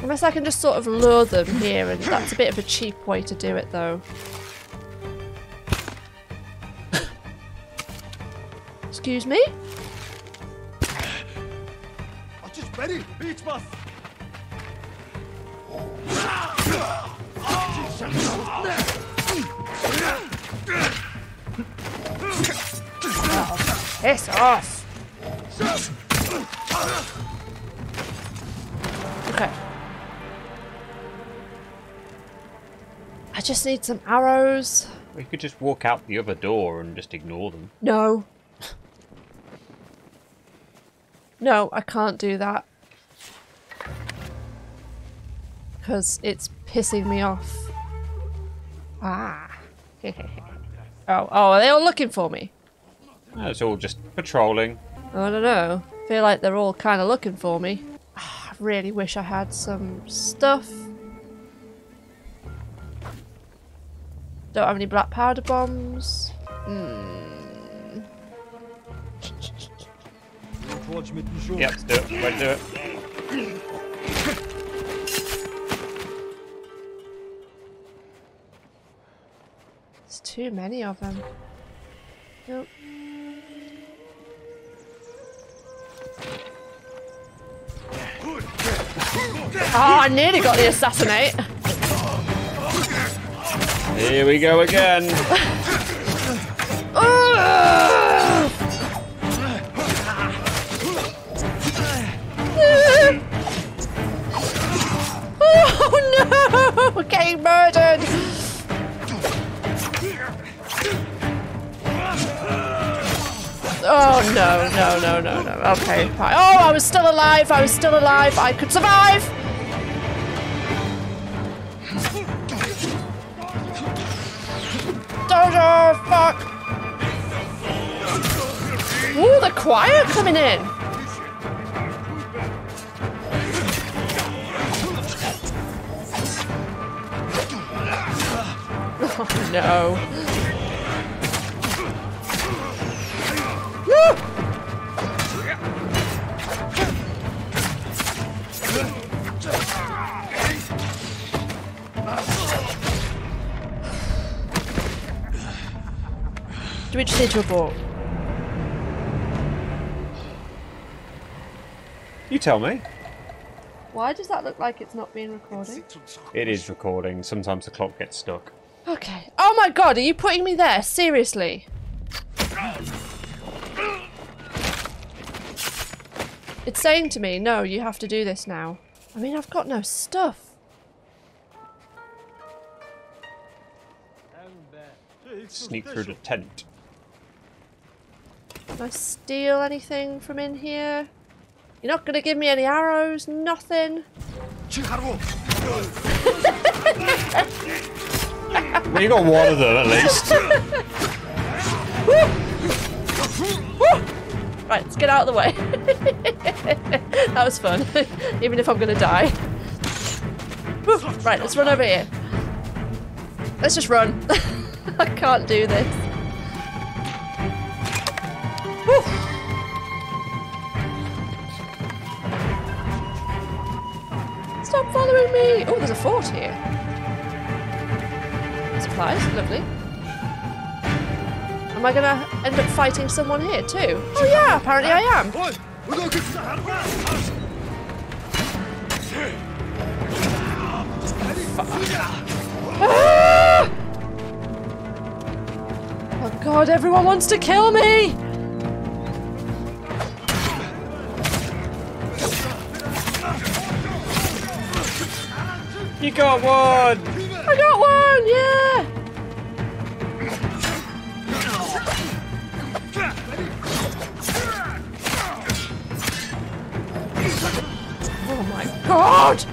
Unless I can just sort of lure them here, and that's a bit of a cheap way to do it, though. Excuse me? Piss off. Okay. I just need some arrows. We could just walk out the other door and just ignore them. No. No, I can't do that. Because it's pissing me off. Ah. <laughs> oh, oh, are they all looking for me? Uh, It's all just patrolling. I don't know. feel like they're all kind of looking for me. Ah, I really wish I had some stuff. Don't have any black powder bombs. Hmm. Yep, do it. Wait, do it. There's too many of them. Nope. Oh, I nearly got the assassinate. Here we go again. Oh no! We're getting murdered! Oh no, no, no, no, no. Okay, fine. Oh, I was still alive! I was still alive! I could survive! Dojo! Fuck! Ooh, the choir coming in! <laughs> Oh no. Do we just need to abort? You tell me. Why does that look like it's not being recorded? It is recording. Sometimes the clock gets stuck. Okay. Oh my god, are you putting me there? Seriously? It's saying to me, no, you have to do this now. I mean, I've got no stuff. Sneak through the tent. Can I steal anything from in here? You're not gonna give me any arrows? Nothing? Well, you got one of them at least. <laughs> Right, let's get out of the way. <laughs> that was fun, <laughs> even if I'm gonna die. Woo, Right, let's run over here. Let's just run. I can't do this. Stop following me! Oh, there's a fort here. Supplies, lovely. Am I gonna end up fighting someone here too? Oh yeah, apparently I am. Ah! Oh god, everyone wants to kill me! You got one! I got one, yeah! Oh my god!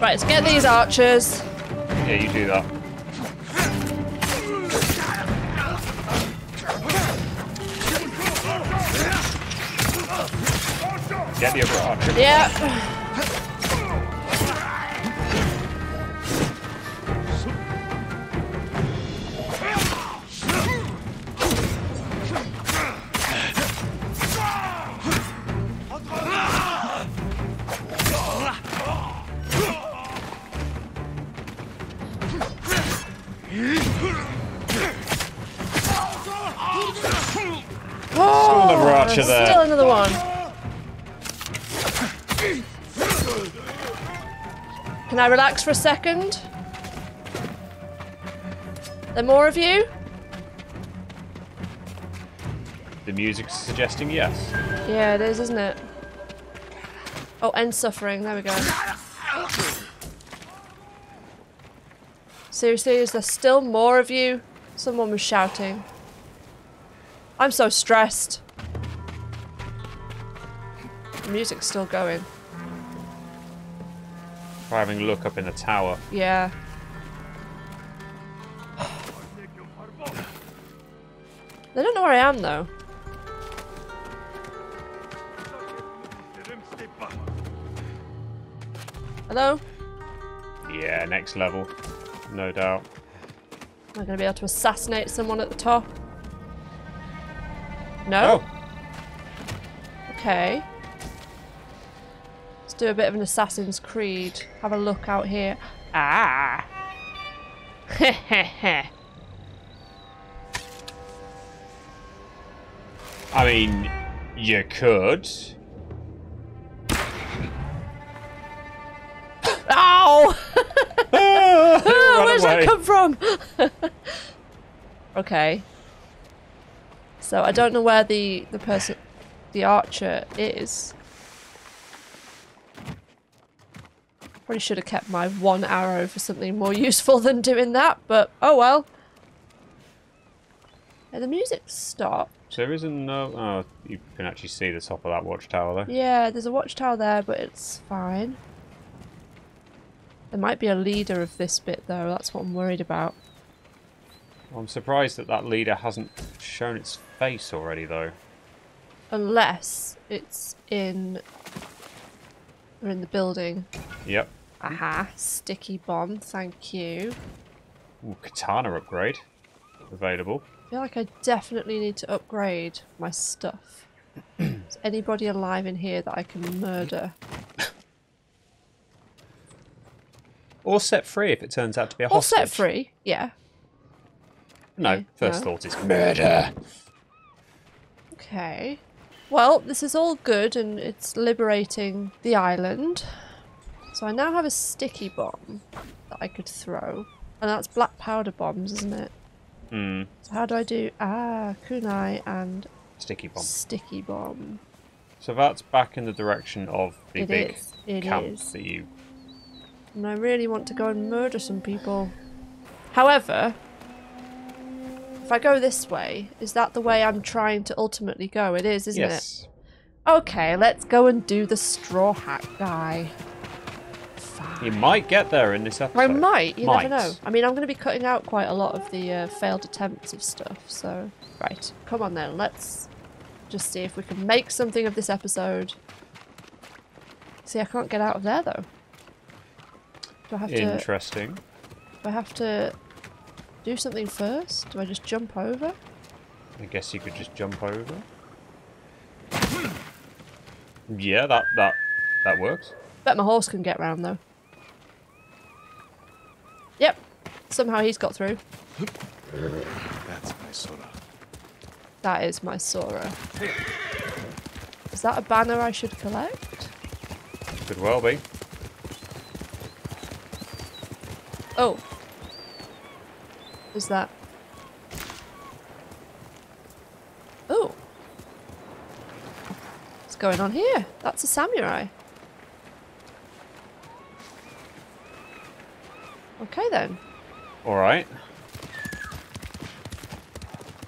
Right, let's get these archers. Yeah, you do that. Get the other archer. I relax for a second? There more of you? The music's suggesting yes. Yeah, it is, isn't it? Oh, end suffering. There we go. Seriously, is there still more of you? Someone was shouting. I'm so stressed. The music's still going. Try having a look up in the tower. Yeah. They don't know where I am though. Hello? Yeah, next level. No doubt. Am I going to be able to assassinate someone at the top? No? Oh, Okay. Let's do a bit of an Assassin's Creed. Have a look out here. Ah! Hehehe. <laughs> I mean, you could. Ow! <laughs> Run Where's away. that come from? <laughs> okay. So I don't know where the the person, the archer is. Probably should have kept my one arrow for something more <laughs> useful than doing that, but oh well. Yeah, the music stopped. There isn't no. Oh, you can actually see the top of that watchtower there. Yeah, there's a watchtower there, but it's fine. There might be a leader of this bit though. That's what I'm worried about. I'm surprised that that leader hasn't shown its face already, though. Unless it's in or in the building. Yep. Aha, sticky bomb, thank you. Ooh, katana upgrade available. I feel like I definitely need to upgrade my stuff. <clears throat> Is anybody alive in here that I can murder? Or set free if it turns out to be a Or hostage. set free, yeah. No, Okay, first no. thought is murder. Okay. Well, this is all good and it's liberating the island. So I now have a sticky bomb that I could throw. And that's black powder bombs, isn't it? Hmm. So how do I do ah kunai and Sticky bomb. sticky bomb? So that's back in the direction of the It big is, it camp is. that you. And I really want to go and murder some people. However, if I go this way, is that the way I'm trying to ultimately go? It is, isn't yes. it? Okay, let's go and do the straw hat guy. You might get there in this episode. I might, you Might. never know. I mean, I'm going to be cutting out quite a lot of the uh, failed attempts of stuff, so. Right, come on then, let's just see if we can make something of this episode. See, I can't get out of there though. Do I have to. Interesting. Do I have to do something first? Do I just jump over? I guess you could just jump over. Yeah, that that that works. Bet my horse can get round though. Yep. Somehow he's got through. That's my Sora. That is my Sora. Is that a banner I should collect? Could well be. Oh. Is that? Oh. What's going on here? That's a samurai. Okay then. All right.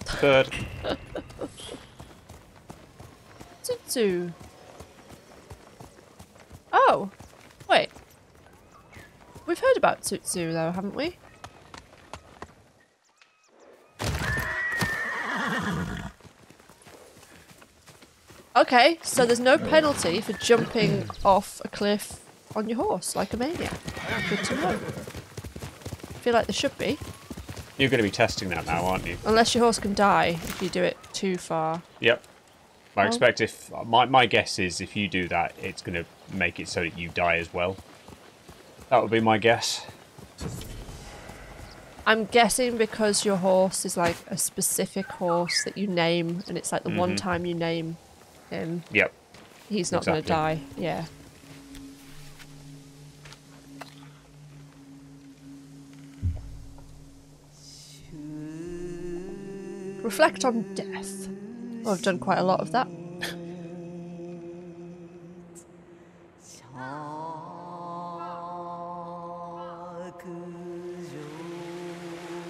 Third. <laughs> Tsutsu. Oh. Wait. We've heard about Tsutsu though, haven't we? Okay, so there's no penalty for jumping off a cliff on your horse like a maniac. Good to know. Feel like there should be. You're going to be testing that now, aren't you? Unless your horse can die if you do it too far. Yep. I Oh. expect if my my guess is if you do that, it's going to make it so that you die as well. That would be my guess. I'm guessing because your horse is like a specific horse that you name, and it's like the one mm-hmm. time you name him, Yep. he's not going to die. Yeah. Reflect on death. Oh, I've done quite a lot of that.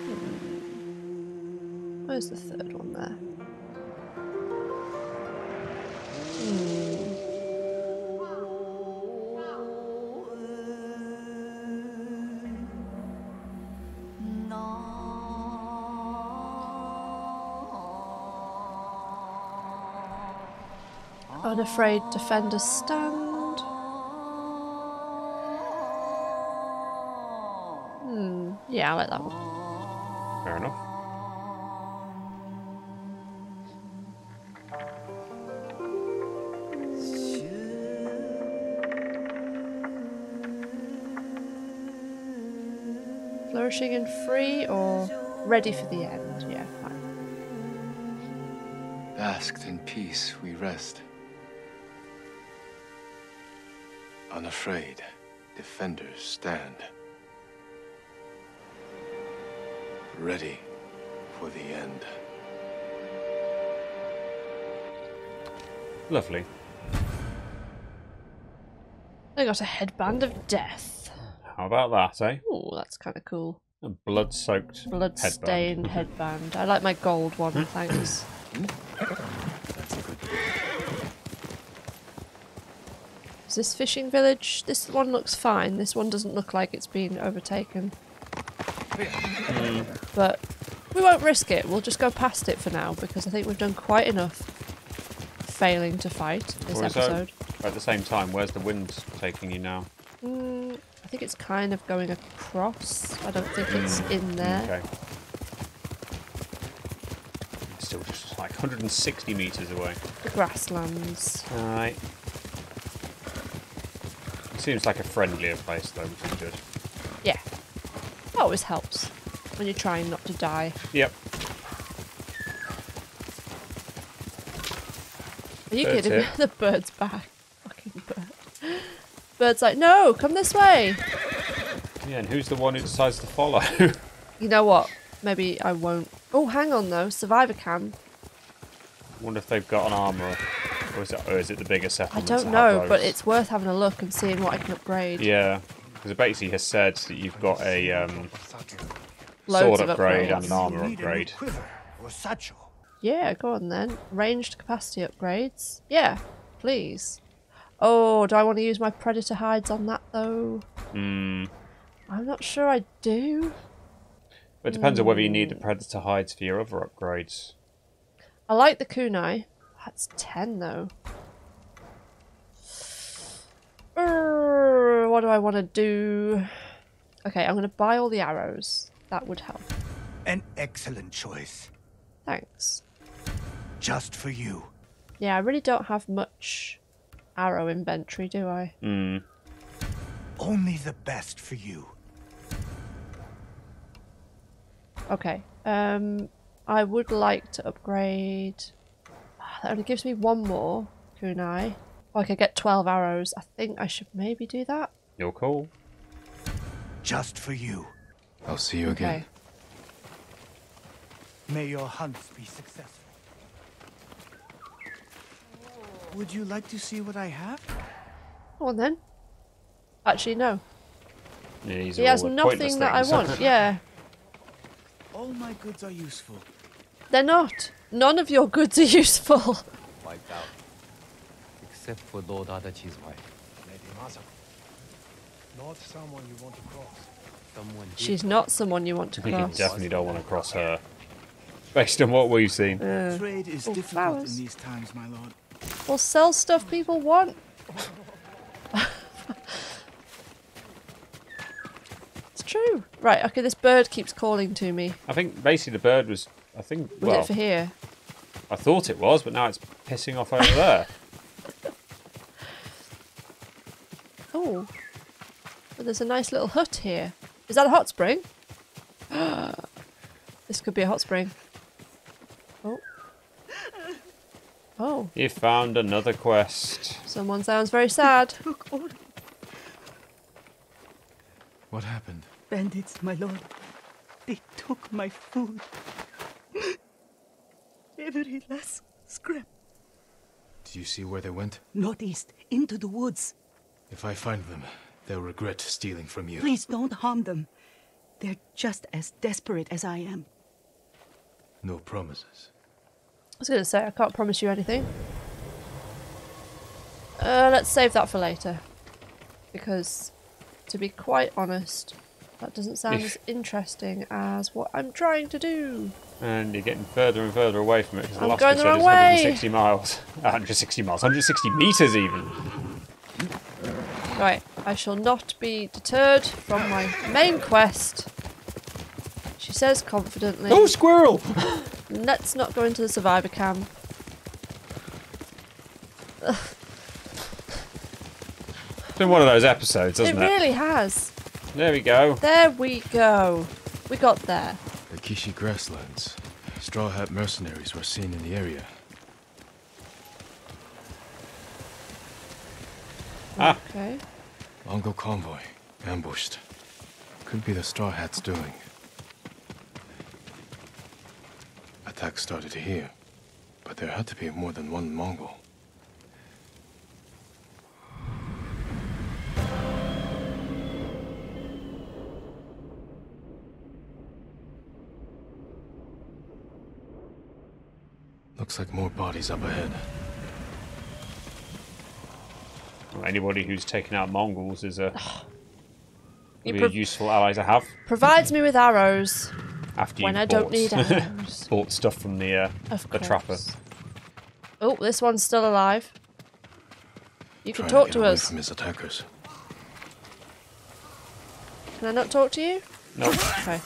Hmm. Where's the third one there? Hmm. Unafraid defenders stand. Hmm. Yeah, I like that one. Fair enough. Flourishing and free or ready for the end? Yeah, fine. Basked in peace, we rest. Unafraid, defenders stand. Ready for the end. Lovely. I got a headband of death. How about that, eh? Oh, that's kind of cool. A blood-soaked Blood headband. stained headband. I like my gold one, thanks. Is this fishing village? This one looks fine. This one doesn't look like it's been overtaken. But we won't risk it. We'll just go past it for now because I think we've done quite enough failing to fight this Or is that- episode. At the same time, where's the wind taking you now? Mm, I think it's kind of going across. I don't think it's in there. Okay. Still just like 160 meters away. The grasslands. Alright. Seems like a friendlier place though, which is good. Yeah. Always helps when you're trying not to die. Yep. Are you Bird's kidding me? <laughs> the bird's back. Fucking bird. Bird's like, no, come this way. Yeah, and who's the one who decides to follow? <laughs> You know what? Maybe I won't. Oh, hang on though. Survivor can. wonder if they've got an armor, or is it, or is it the bigger I don't know, but it's worth having a look and seeing what I can upgrade. Yeah, because it basically has said that you've got a um, sword of upgrade and an armor Need a new upgrade. quiver or satchel. Yeah, go on then. Ranged capacity upgrades. Yeah, please. Oh, do I want to use my predator hides on that though? Hmm. I'm not sure I do. But it depends on whether you need Hmm. the predator hides for your other upgrades. I like the kunai. That's 10 though. Urgh, what do I want to do? Okay, I'm going to buy all the arrows. That would help. An excellent choice. Thanks. Just for you. Yeah, I really don't have much arrow inventory, do I? Hmm. Only the best for you. Okay. Um, I would like to upgrade. That only gives me one more kunai. Oh, I could get 12 arrows. I think I should maybe do that. You're cool. Just for you. I'll see you again. May your hunts be successful. Would you like to see what I have? Go on then. Actually, no. Yeah, He has all the pointless nothing that I want. Yeah. All my goods are useful. They're not. None of your goods are <laughs> useful. Wiped out. Except for Lord Adachi's wife. Lady Masako. Not someone you want to cross. Someone She's not someone you want to you cross. definitely don't want to cross her. Based on what we've seen. Uh, Trade is oh, difficult flowers. in these times, my lord. We'll sell stuff people want. it's true. Right, okay, this bird keeps calling to me. I think basically the bird was. I think. Was well, it for here? I thought it was, but now it's pissing off over there. <laughs> Oh. But there's a nice little hut here. Is that a hot spring? <gasps> this could be a hot spring. Oh. Oh, You found another quest. someone sounds very sad. <laughs> Took What happened? bandits, my lord. They took my food. Every last scrap. Do you see where they went? Northeast, into the woods. If I find them, they'll regret stealing from you. Please don't harm them. They're just as desperate as I am. No promises. I was going to say, I can't promise you anything. Uh, let's save that for later. Because, to be quite honest, that doesn't sound as interesting as what I'm trying to do. And you're getting further and further away from it because the I'm last going the wrong is way. 160 miles. <laughs> 160 miles, 160 meters even. Right, I shall not be deterred from my main quest. She says confidently. Oh, squirrel! <laughs> Let's not go into the survivor camp. It's been one of those episodes, hasn't it? it? really has. There we go. There we go. We got there. The Kishi grasslands. Straw Hat mercenaries were seen in the area. Ah, Okay. Mongol convoy. Ambushed. Could be the Straw Hats doing. Attack started here. But there had to be more than one Mongol. Looks like more bodies up ahead. well, anybody who's taken out Mongols is a, be a useful ally to have provides me with arrows after when you've I don't bought, need <laughs> arrows. bought stuff from the uh, Of the trapper. Oh, this one's still alive. You can talk to, to get away us. from his attackers. Can I not talk to you? Nope. Okay.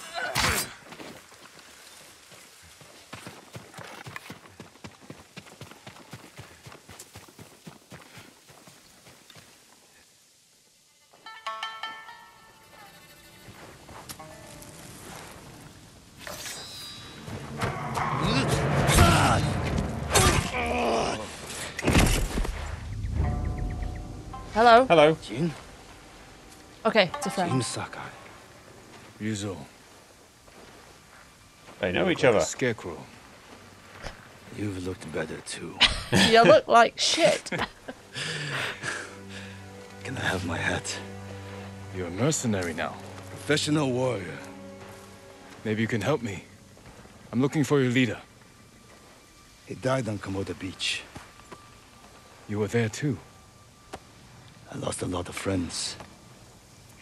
Hello. Hello. Jin? Okay, it's a friend. Jin Sakai. Ryuzo. They know each like other. Scarecrow. You've looked better too. <laughs> you look like shit. <laughs> Can I have my hat? You're a mercenary now. Professional warrior. Maybe you can help me. I'm looking for your leader. He died on Komoda Beach. You were there too. I lost a lot of friends.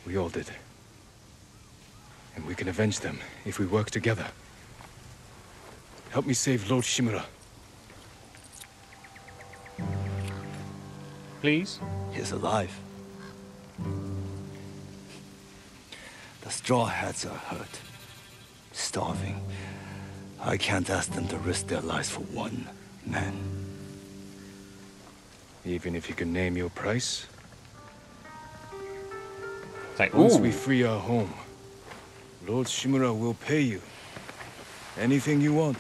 We all did. And we can avenge them if we work together. Help me save Lord Shimura. Please. He's alive. The Straw Hats are hurt. Starving. I can't ask them to risk their lives for one man. Even if you can name your price? It's like, Once ooh. we free our home, Lord Shimura will pay you. Anything you want.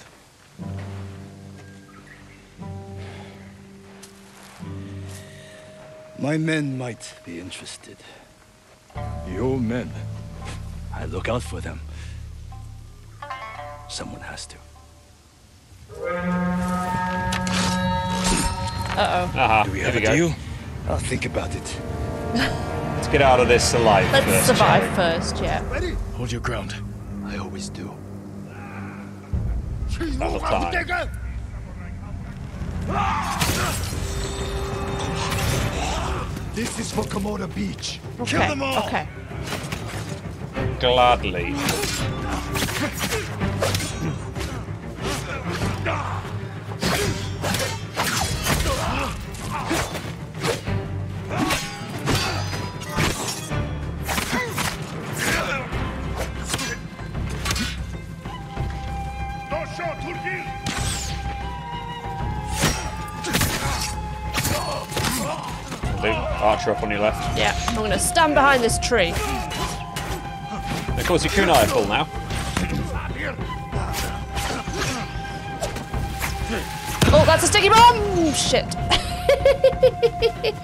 My men might be interested. Your men. I look out for them. Someone has to. Uh oh. Aha, Do we have we a go. deal? I'll think about it. <laughs> Let's get out of this alive Let's first. survive shall we? first, yeah. Ready? Hold your ground. I always do. All the time. This is for Komoda Beach. Okay. Kill them all. Okay. Gladly. Archer up on your left. Yeah. I'm gonna stand behind this tree. Of course, your kunai are full now. Oh, that's a sticky bomb! Shit.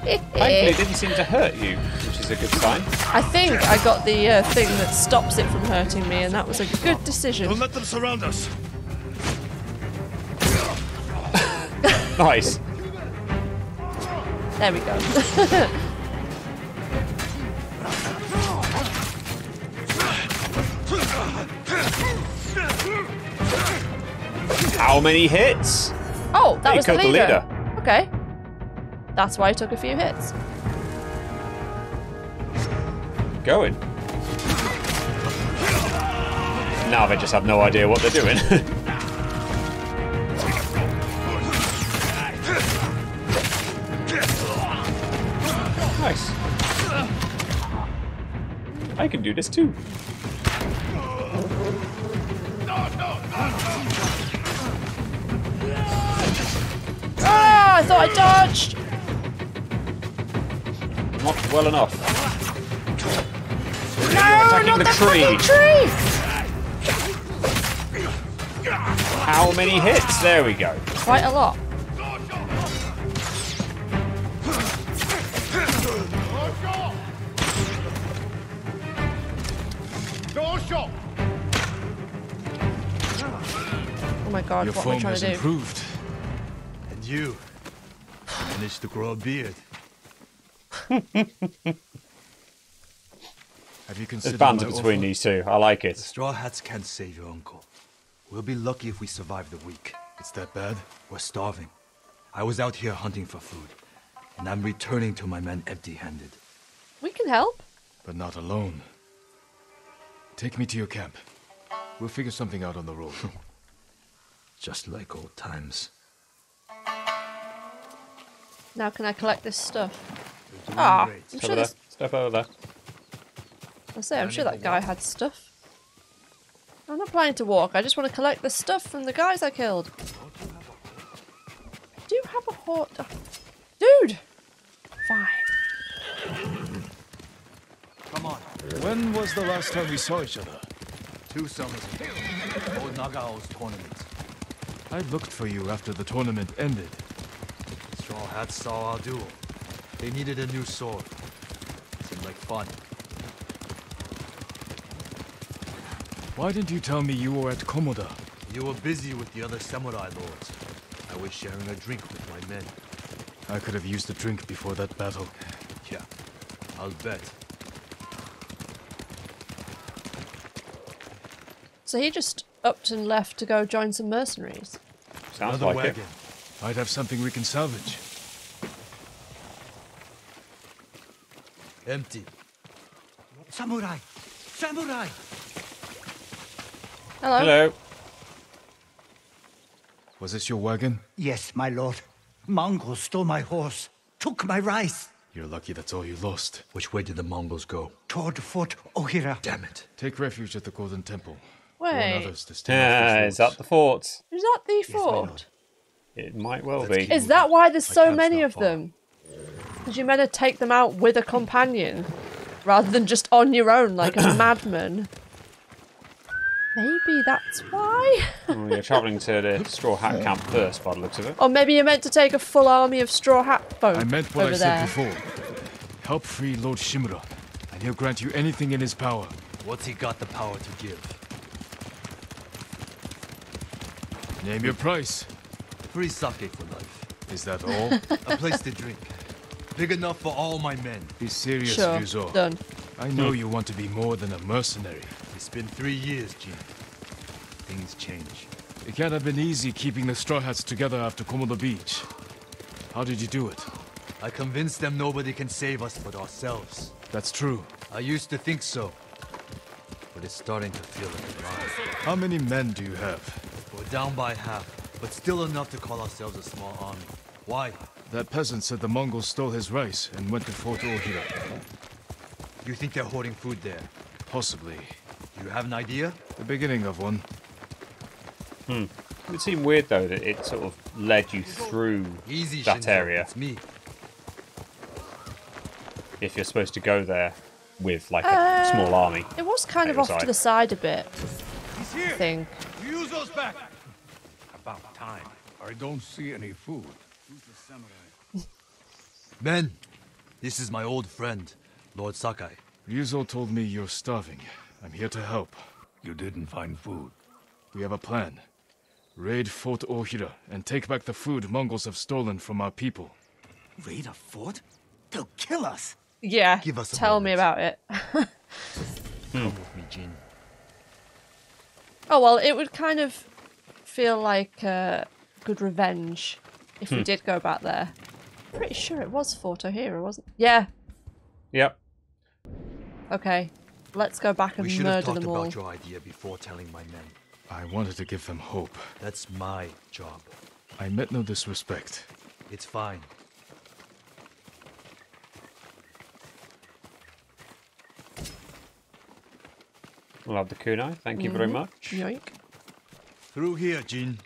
Thankfully, it didn't seem to hurt you, which is a good sign. I think I got the uh, thing that stops it from hurting me, and that was a good decision. Don't let them surround us. <laughs> Nice. There we go. <laughs> How many hits? Oh, that You was the killed the leader. leader. Okay. That's why I took a few hits. Going. Now they just have no idea what they're doing. <laughs> nice. I can do this too. Ah, I thought I dodged. Not well enough. No, attacking not the that tree. fucking tree. How many hits? There we go. Quite a lot. Oh my god, Your what am I form trying has to do? improved. And you managed to grow a beard. <laughs> Have you There's banter between offer? these two. I like The it. Straw Hats can't save your uncle. We'll be lucky if we survive the week. It's that bad? We're starving. I was out here hunting for food, and I'm returning to my men empty-handed. We can help. But not alone. Take me to your camp. We'll figure something out on the road. <laughs> Just like old times. Now can I collect this stuff? Ah, I'm sure there. this, Step over there. I say, I'm sure that guy had stuff. I'm not planning to walk. I just want to collect the stuff from the guys I killed. I do have a horse. Dude! Fine. Come on. when was the last time we saw each other? Two summers ago. Old Nagao's tournament. I looked for you after the tournament ended. Straw Hats saw our duel. They needed a new sword. Seemed like fun. Why didn't you tell me you were at Komoda? You were busy with the other samurai lords. I was sharing a drink with my men. I could have used a drink before that battle. Yeah, I'll bet. So he just upped and left to go join some mercenaries. Sounds Another like wagon. Might have something we can salvage. Empty. Samurai! Samurai! Hello. Hello. Was this your wagon? Yes, my lord. Mongols stole my horse, took my rice. You're lucky that's all you lost. Which way did the Mongols go? Toward Fort Ohira. Damn it. Take refuge at the Golden Temple. Warn Wait, others to stay off Ah, is that the fort? is that the my fort? Lord. It might well Let's be. keep- Is that why there's so camp's many of far. them? Because you meant to take them out with a companion, rather than just on your own like a <clears throat> madman. Maybe that's why. Oh, you're <laughs> travelling to the Straw Hat Camp first, by the looks of it. Or maybe you meant to take a full army of straw hat folk I meant what over I said before. Help free Lord Shimura, and he'll grant you anything in his power. What's he got the power to give? Name your price. Free sake for life. Is that all? <laughs> A place to drink. Big enough for all my men. Be serious, Sure, Ryuzo. done. I know you want to be more than a mercenary. It's been three years, Jin. Things change. It can't have been easy keeping the Straw Hats together after Komoda Beach. How did you do it? I convinced them nobody can save us but ourselves. That's true. I used to think so. But it's starting to feel like a lie. How many men do you have? We're down by half, but still enough to call ourselves a small army. Why? That peasant said the Mongols stole his rice and went to Fort Ohira. You think they're hoarding food there? Possibly. You have an idea? The beginning of one. Hmm. It would seem weird though that it sort of led you through Easy, that Shinzo. area It's me. if you're supposed to go there with like a small army. It was kind of It was off to the side a bit. He's I here. think. Ryuzo's back. About time. Are I don't see any food. <laughs> Men, this is my old friend, Lord Sakai. Ryuzo told me you're starving. I'm here to help. You didn't find food. We have a plan. Raid Fort Ohira and take back the food Mongols have stolen from our people. Raid a fort? They'll kill us. Yeah. Give us tell me about it. <laughs> Come with me, Jin. Oh well, it would kind of feel like uh, good revenge if we did go back there. Pretty sure it was Fort O'Hara, wasn't? it? Yeah. Yep. Okay. Let's go back and murder them all. We should have murder talked them all. about your idea before telling my men. I wanted to give them hope. That's my job. I meant no disrespect. It's fine. We'll the kunai. Thank you very Mm-hmm. much. Yoink. Through here, Jin.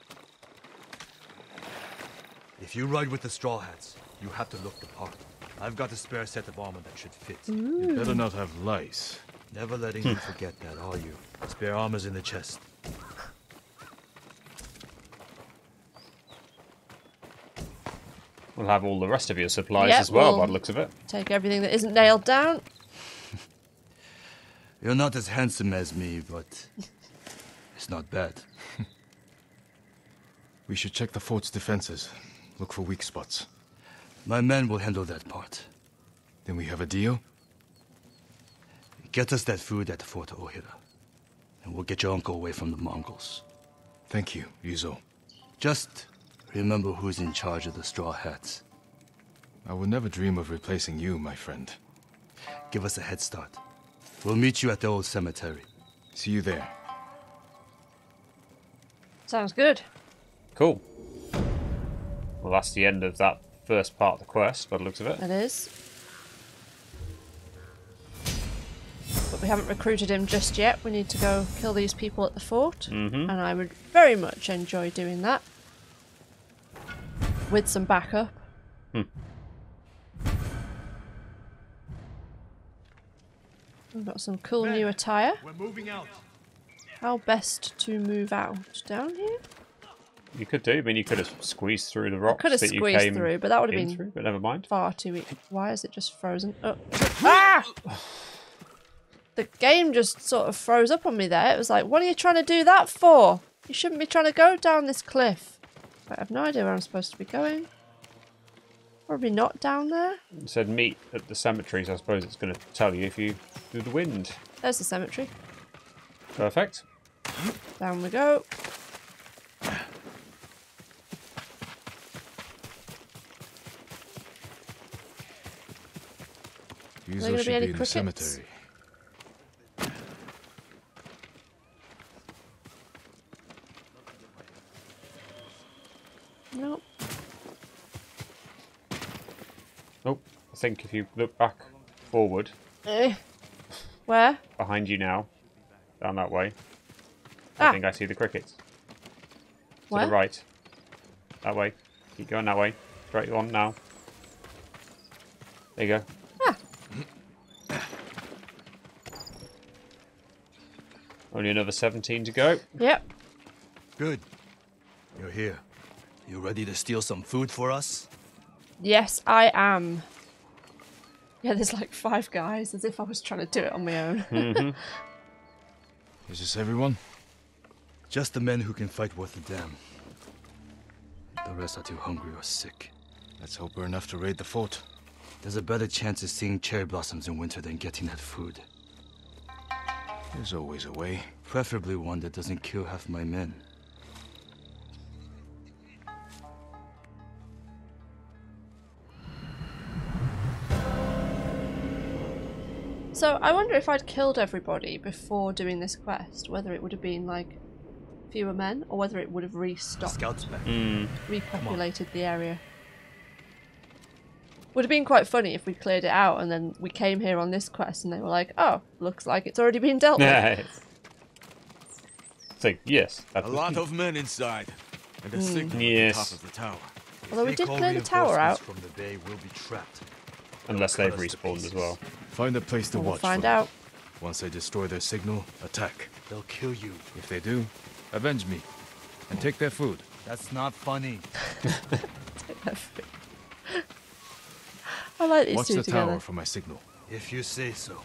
If you ride with the Straw Hats, you have to look the part. I've got a spare set of armor that should fit. You better not have lice. Never letting you forget that, are you? Spare armor's in the chest. We'll have all the rest of your supplies Yep, as well, we'll- by the looks of it. Take everything that isn't nailed down. <laughs> You're not as handsome as me, but it's not bad. <laughs> We should check the fort's defenses. Look for weak spots. My men will handle that part. Then we have a deal? Get us that food at Fort Ohira, and we'll get your uncle away from the Mongols. Thank you, Ryuzo. Just remember who's in charge of the Straw Hats. I would never dream of replacing you, my friend. Give us a head start. We'll meet you at the old cemetery. See you there. Sounds good. Cool. Well, that's the end of that first part of the quest, by the looks of it. It is. But we haven't recruited him just yet. We need to go kill these people at the fort. Mhm. And I would very much enjoy doing that. With some backup. Hmm. We've got some cool new attire. We're moving out. How best to move out? Down here? You could do. I mean, you could have squeezed through the rocks could have that you squeezed came through, but that would have been- Through, but never mind. Far too. E- Why is it just frozen? Oh. ah! The game just sort of froze up on me there. It was like, what are you trying to do that for? You shouldn't be trying to go down this cliff. I have no idea where I'm supposed to be going. Probably not down there. It said meet at the cemeteries. I suppose it's going to tell you if you do the wind. There's the cemetery. Perfect. Down we go. Ryuzo gonna be be in the cemetery. Nope. Nope. I think if you look back forward, Eh. Where? behind you now, down that way, Ah. I think I see the crickets. To Where? the right. That way. Keep going that way. Straight on now. There you go. Only another 17 to go. Yep. Good. You're here. You ready to steal some food for us? Yes, I am. Yeah, there's like five guys, as if I was trying to do it on my own. Mm-hmm. <laughs> Is this everyone? Just the men who can fight worth a damn. The rest are too hungry or sick. Let's hope we're enough to raid the fort. There's a better chance of seeing cherry blossoms in winter than getting that food. There's always a way. Preferably one that doesn't kill half my men. So I wonder if I'd killed everybody before doing this quest, whether it would have been like fewer men or whether it would have restocked, Scouts back. Mm. repopulated the area. Would have been quite funny if we cleared it out and then we came here on this quest and they were like, "Oh, looks like it's already been dealt with." Yeah. it's- <laughs> It's like, yes. A lot of men inside, and a hmm. signal Yes. at the top of the tower. Although we did clear the tower out. From the bay, we'll be trapped. Unless Cut they've respawned as well. Find a place to We'll watch. find for them. out. Once they destroy their signal, attack. They'll kill you. If they do, avenge me. And take their food. That's not funny. <laughs> <laughs> I like these Watch two the together. tower for my signal. If you say so.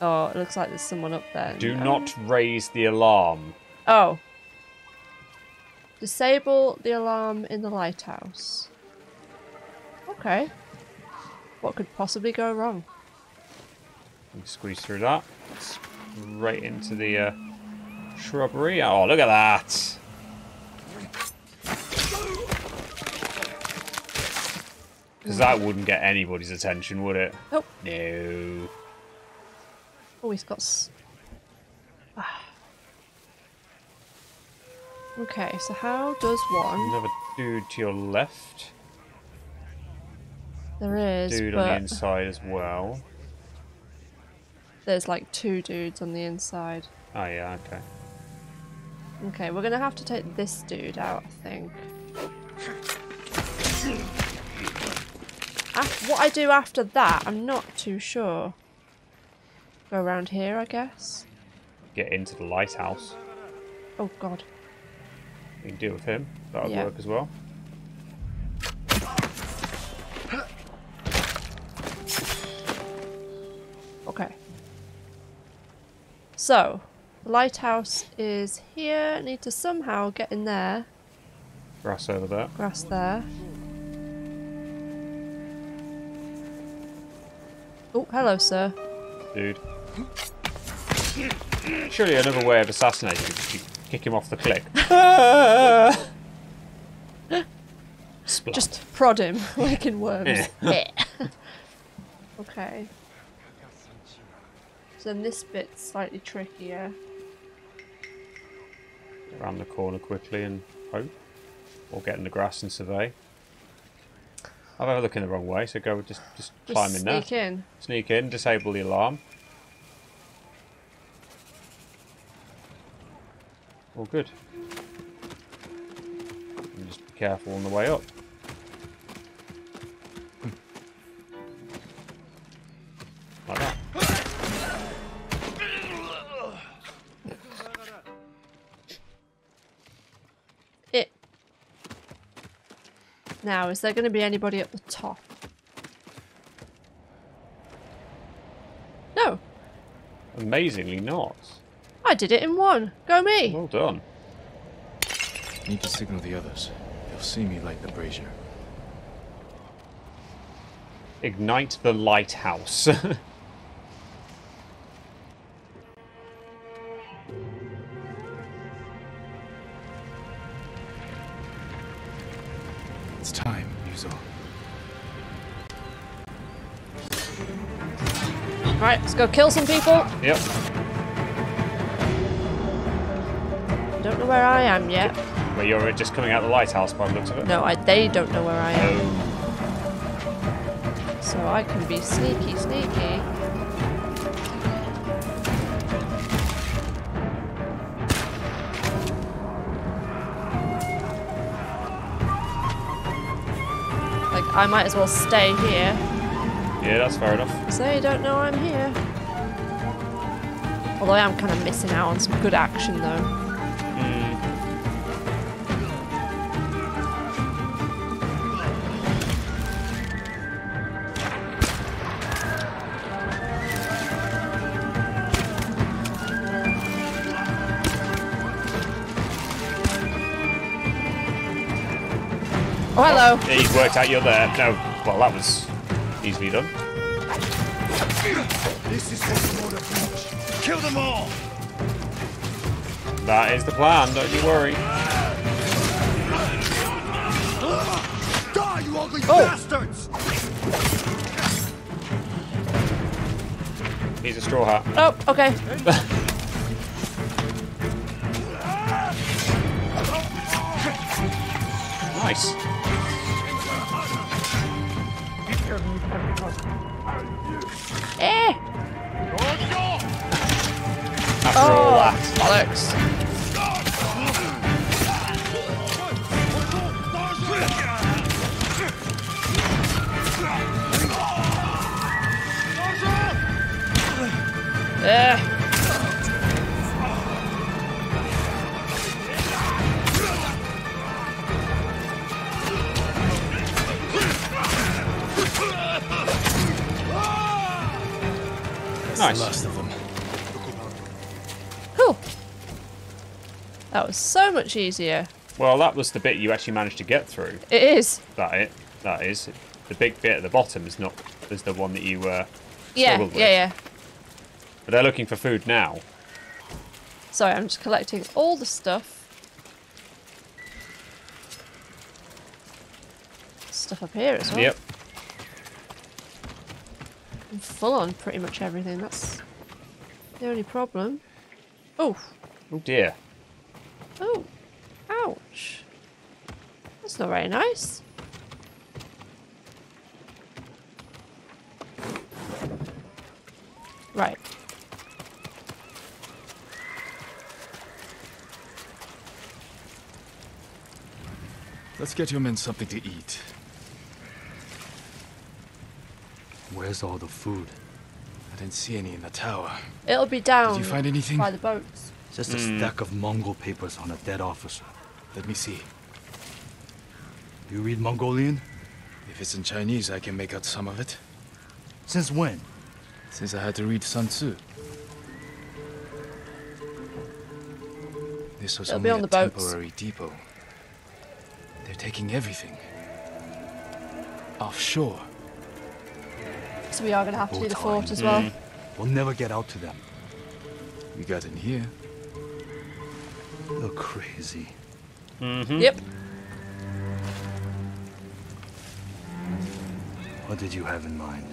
Oh, it looks like there's someone up there. Do No. not raise the alarm. Oh. Disable the alarm in the lighthouse. Okay. What could possibly go wrong? Squeeze through that. Straight into the uh, shrubbery. Oh, look at that. Because that wouldn't get anybody's attention, would it? Nope. No. Oh, he's got. S- <sighs> okay, so how does one? Another dude to your left. There is, Dude on the inside as well. there's like two dudes on the inside. Oh, yeah, okay. Okay, we're gonna have to take this dude out, I think. <laughs> Af- what I do after that, I'm not too sure. Go around here, I guess. Get into the lighthouse. Oh god. We can deal with him. That would Yeah. work as well. Okay. So, the lighthouse is here. Need to somehow get in there. Grass over there. Grass there. Oh, hello, sir. Dude. Surely another way of assassinating him is to kick him off the cliff. <laughs> Splat. Just prod him <laughs> like in worms. <laughs> Okay. So then this bit's slightly trickier. Around the corner quickly and hope. Or get in the grass and survey. I've ever looking the wrong way, so go just just Just climb in there. sneak in. Sneak in, disable the alarm. All good. And just be careful on the way up. Now, is there going to be anybody at the top? No, Amazingly not. I did it in one. Go me. Well done. Need to signal the others. They'll see me light the brazier. Ignite the lighthouse. <laughs> let's go kill some people. yep. Don't know where I am yet. But you're just coming out the lighthouse by the looks of it. No, I, they don't know where I am. Oh. So I can be sneaky, sneaky. Like, I might as well stay here. Yeah, that's fair enough. So you don't know I'm here. Although I am kind of missing out on some good action, though. Oh, hello. Yeah, he's worked out you're there. No, well, that was easily done. This is Sakamoto Beach. Kill them all! That is the plan, don't you worry. Die, you ugly Oh. bastards! He's a straw hat. Oh, okay. <laughs> much easier. Well, that was the bit you actually managed to get through. It is. That it. That is. The big bit at the bottom is not is the one that you uh, Yeah, struggled with. yeah, yeah. But they're looking for food now. Sorry, I'm just collecting all the stuff. Stuff up here as well. Yep. I'm full on pretty much everything. That's the only problem. Oh, Oh dear. oh, ouch. That's not very nice. Right. Let's get your men something to eat. Where's all the food? I didn't see any in the tower. It'll be down Did you find anything? by the boats. Just a hmm. stack of Mongol papers on a dead officer. Let me see. You read Mongolian? If it's in Chinese, I can make out some of it. Since when? Since I had to read Sun Tzu. This was It'll only on a the boats. temporary depot. They're taking everything. Offshore. So we are going to have to do the fort as well. Mm. We'll never get out to them. We got in here. You're crazy. Yep. What did you have in mind?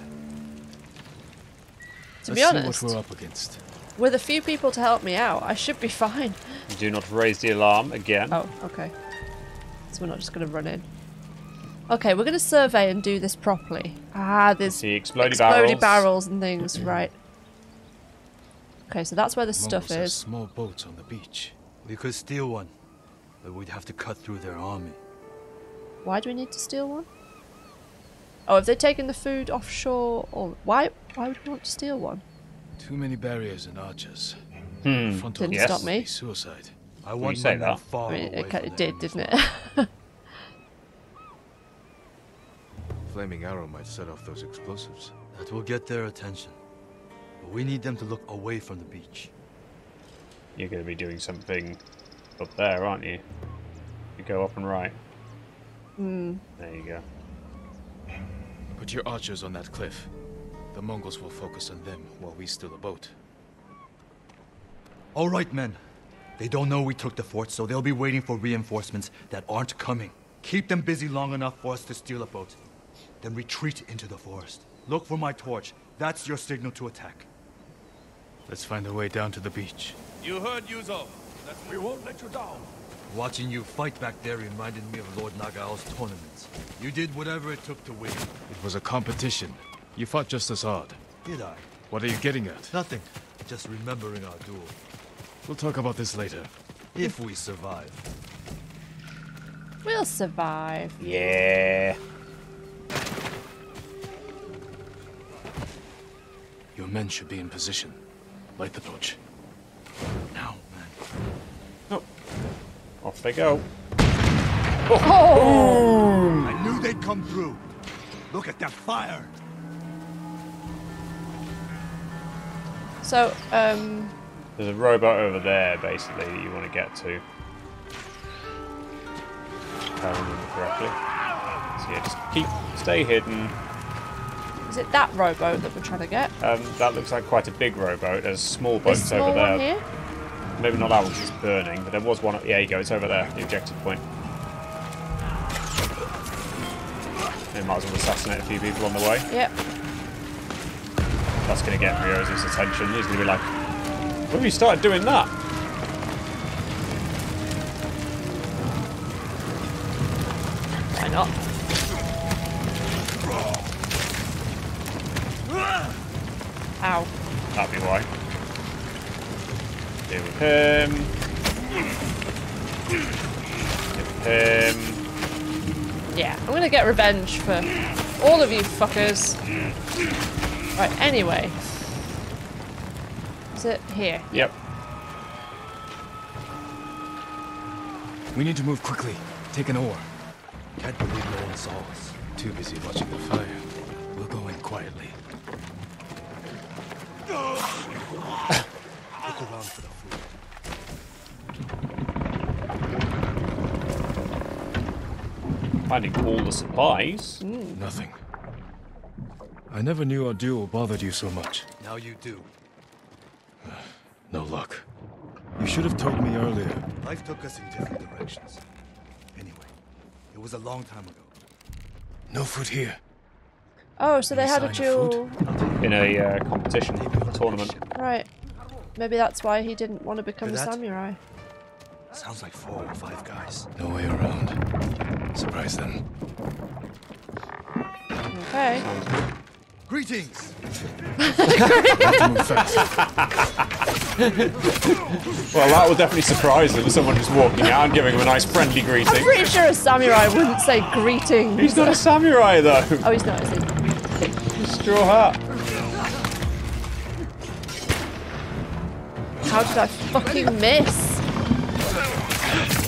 To be Let's honest, see what we're up against. with a few people to help me out, I should be fine. Do not raise the alarm again. Oh, okay. So we're not just going to run in. Okay, we're going to survey and do this properly. Ah, there's See explodey, explodey barrels. barrels and things, right. Okay, so that's where the stuff Mongols have is. small boats on the beach. We could steal one, but we'd have to cut through their army. Why do we need to steal one? Oh, have they taken the food offshore? Or why? Why would we want to steal one? Too many barriers and archers. Hmm. Frontal Didn't Yes. stop me. Suicide. I want you say my that. far I mean, away it kind of did, didn't it? <laughs> Flaming arrow might set off those explosives. That will get their attention. But we need them to look away from the beach. You're going to be doing something up there, aren't you? You go up and right. Hmm. There you go. Put your archers on that cliff. The Mongols will focus on them while we steal the boat. All right, men. They don't know we took the fort, so they'll be waiting for reinforcements that aren't coming. Keep them busy long enough for us to steal a boat. Then retreat into the forest. Look for my torch. That's your signal to attack. Let's find a way down to the beach. You heard Ryuzo. We won't let you down. Watching you fight back there reminded me of Lord Nagao's tournaments. You did whatever it took to win. It was a competition. You fought just as hard. Did I? What are you getting at? Nothing. Just remembering our duel. We'll talk about this later. If we survive. we'll survive. Yeah. Your men should be in position. Light the torch. Now, man. Off they go. I knew they'd come through. Look at that fire. So, um, There's a rowboat over there, basically, that you want to get to. If I remember correctly. So yeah, just keep, stay hidden. is it that rowboat that we're trying to get? Um, that looks like quite a big rowboat. There's small This boats small over there. one here? Maybe not that one 'cause it's burning, but there was one. Yeah, you go. It's over there, the objective point. They might as well assassinate a few people on the way. Yep. That's going to get Rio's attention. He's going to be like, "When have you started doing that?" Why not? Ow. That'd be why. Deal with him. Deal with him. Yeah, I'm gonna get revenge for all of you fuckers. Right, anyway. Is it here? Yep. We need to move quickly. Take an oar. Can't believe no one saw us. Too busy watching the fire. We'll go in quietly. Look around for the food. Finding all the supplies. Nothing. I never knew our duel bothered you so much. Now you do. <sighs> No luck. You should have told me earlier. Life took us in different directions. Anyway, it was a long time ago. No food here. Oh, so they had a sign of food? duel. In a uh, competition, tournament. Right. Maybe that's why he didn't want to become Hear a that? samurai. Sounds like four or five guys. No way around. Surprise them. Okay. Greetings! Have to move fast. Well, that will definitely surprise them. Someone just walking out and giving him a nice friendly greeting. I'm pretty sure a samurai wouldn't say greetings. He's not a samurai though. Oh, he's not, is he? Straw hat. How did I fucking miss?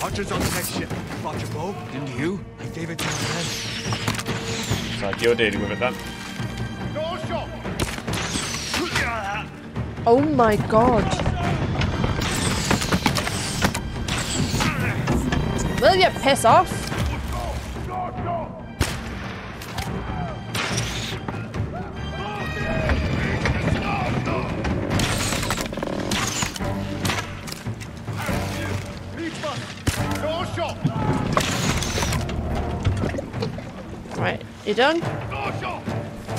Archers on the next ship. Brought your bow? And you? I gave it to my friend. So you're dealing with it then. Oh my god. Will you piss off? Done?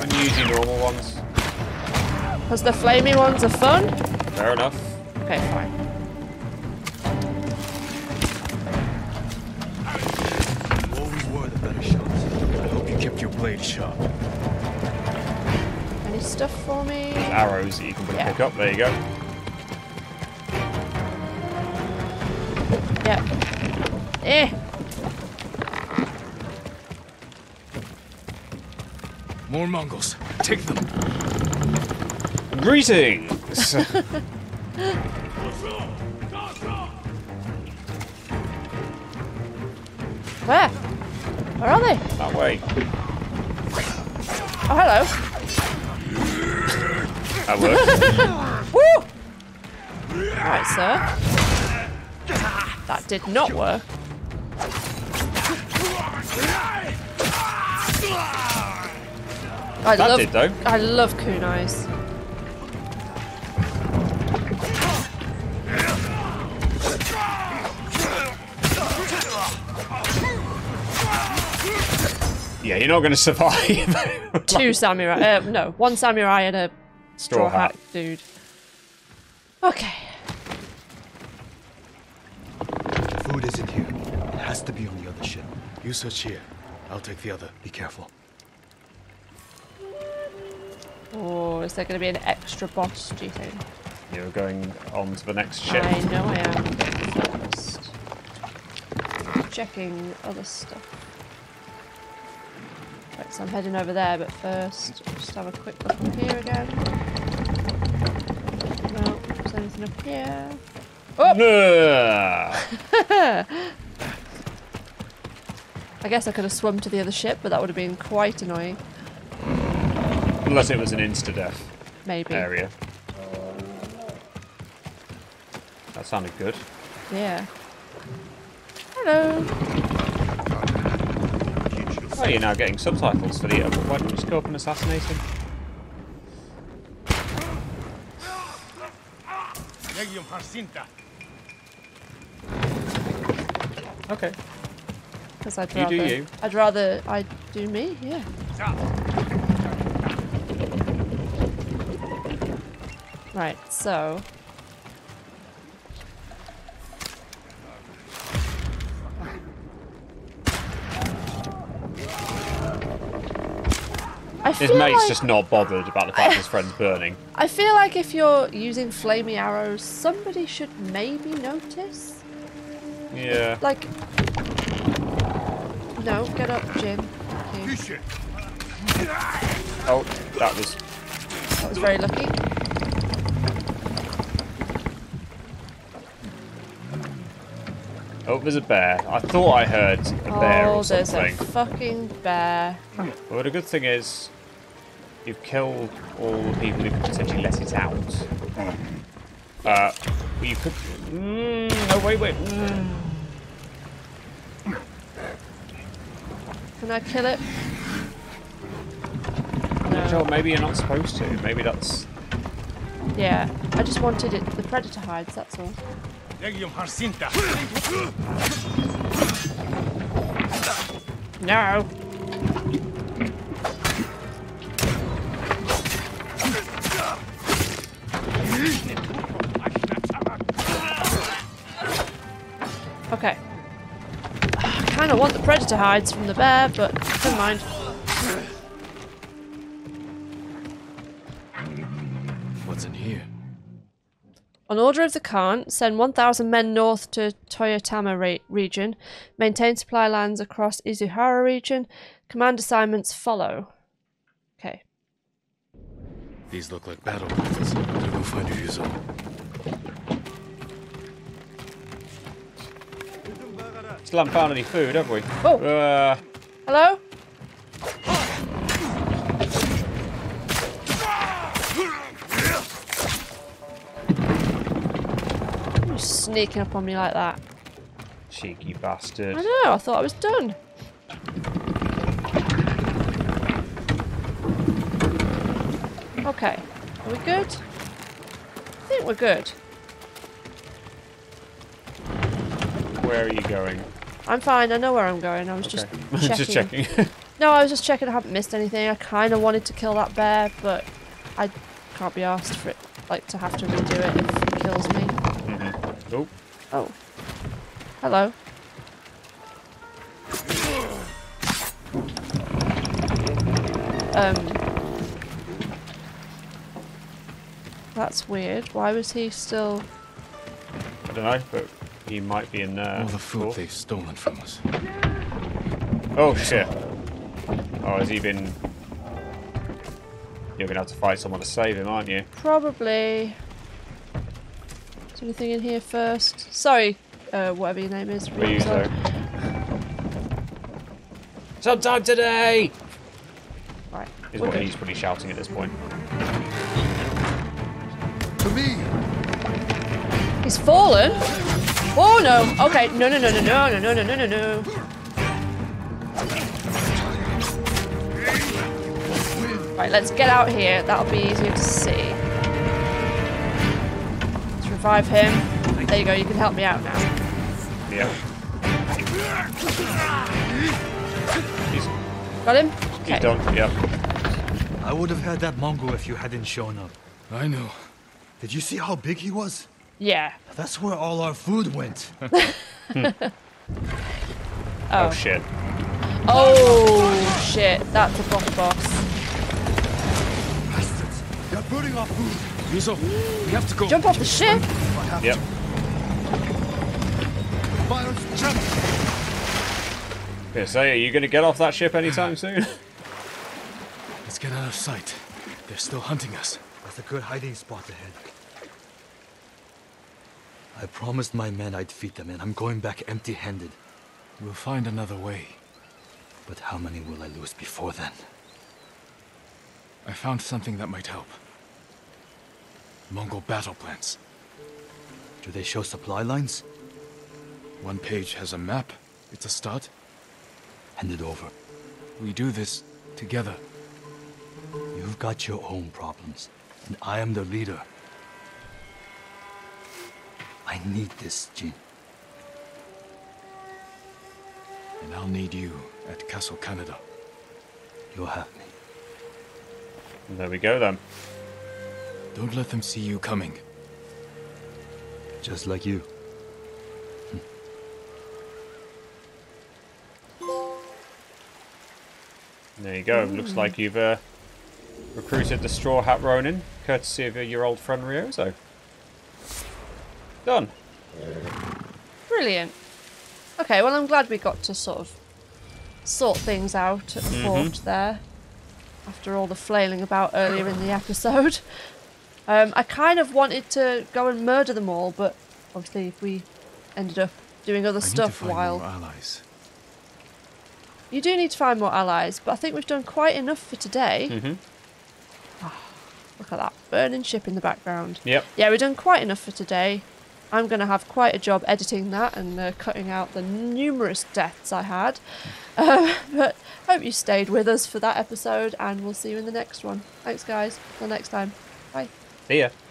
And use your normal ones. Because the flamey ones are fun? Fair enough. Okay, fine. You always were the better shots. I hope you kept your blade sharp. Any stuff for me? Arrows that you can Yeah. pick up. There you go. Mongols. Take them. Greetings. <laughs> Where? Where are they? that way. Oh, hello. That works. <laughs> Woo! Right, sir. That did not work. I That love, did, though. I love kunais. yeah, you're not going to survive. <laughs> Two samurai. Uh, no, one samurai and a straw, Straw hat. hat dude. Okay. Food isn't here. It has to be on the other ship. You search here. I'll take the other. Be careful. Or is there going to be an extra boss, do you think? You're going on to the next ship. I know I am. First. Checking other stuff. Right, so I'm heading over there, but first, just have a quick look up here again. No, is anything up here? Ugh. <laughs> I guess I could have swum to the other ship, but that would have been quite annoying. Unless it was an insta-death Maybe. area. That sounded good. Yeah. Hello. Oh, you're now getting subtitles for the. Uh, why don't you just go up and assassinate him? Okay. Because I'd You rather. do you. I'd rather I do me. Yeah. Right. So. I His mate's like, just not bothered about the fact his friend's <laughs> burning. I feel like if you're using flamey arrows, somebody should maybe notice. Yeah. Like, no, get up, Jim. Oh, that was. That was very lucky. Oh, there's a bear. I thought I heard a bear oh, or there's a fucking bear. Well, the good thing is, you've killed all the people who could potentially let it out. Uh, well, you could. Mm, no, wait, wait. Mm. Can I kill it? Joel, maybe you're not supposed to. Maybe that's. Yeah, I just wanted it. The predator hides. That's all. No. Okay. I kind of want the predator hides from the bear, but never mind. On order of the Khan, send 1,000 men north to Toyotama re- region. Maintain supply lines across Izuhara region. Command assignments follow. Okay. These look like battle plans. Better go find Ryuzo. Still haven't found any food, have we? Oh. Uh, Hello? Sneaking up on me like that. cheeky bastard. I know, I thought I was done. Okay, are we good? I think we're good. Where are you going? I'm fine, I know where I'm going. I was Okay. <laughs> just checking. Just checking. <laughs> No, I was just checking I haven't missed anything. I kind of wanted to kill that bear, but I can't be asked for it, like, to have to redo it if it kills me. Oh, Oh. Hello. Um. That's weird. Why was he still... I don't know, but he might be in there. All the food Cool. they've stolen from us. Oh shit. Oh, has he been... You're gonna have to fight someone to save him, aren't you? Probably... Is there anything in here first? Sorry, uh, whatever your name is. Ryuzo. Sometime today! Right. Is we're what good. he's probably shouting at this point. To me! He's fallen? Oh no! Okay, no, no, no, no, no, no, no, no, no, no, no. Right, let's get out here. That'll be easier to see. Let's revive him. There you go, you can help me out now. Yeah. He's, Got him? he's done, yep. I would have had that Mongol if you hadn't shown up. I know. Did you see how big he was? Yeah. That's where all our food went. <laughs> <laughs> Oh, oh, shit. Oh shit, that's a boss boss. Bastards! They're burning our food. Ryuzo, we have to go. Jump off the ship! Yep. Byron's jump! Gonna say, are you gonna get off that ship anytime soon? <laughs> Let's get out of sight. They're still hunting us. That's a good hiding spot ahead. I promised my men I'd feed them, and I'm going back empty-handed. We'll find another way. But how many will I lose before then? I found something that might help. Mongol battle plans. Do they show supply lines? One page has a map. It's a start. Hand it over. We do this together. You've got your own problems, and I am the leader. I need this, Jin. And I'll need you at Castle Kaneda. You'll have me. there we go then. Don't let them see you coming. Just like you. There you go. Looks like you've uh, recruited the Straw Hat Ronin, courtesy of uh, your old friend Ryuzo. Done. Brilliant. Okay, well, I'm glad we got to sort of sort things out at the Mhm. fort there after all the flailing about earlier in the episode. <laughs> Um, I kind of wanted to go and murder them all, but obviously, if we ended up doing other I need to stuff find while. more allies. You do need to find more allies, but I think we've done quite enough for today. Mm-hmm. Look at that burning ship in the background. Yep. Yeah, we've done quite enough for today. I'm going to have quite a job editing that and uh, cutting out the numerous deaths I had. <laughs> Um, but hope you stayed with us for that episode, and we'll see you in the next one. Thanks, guys. Till next time. Bye. See ya.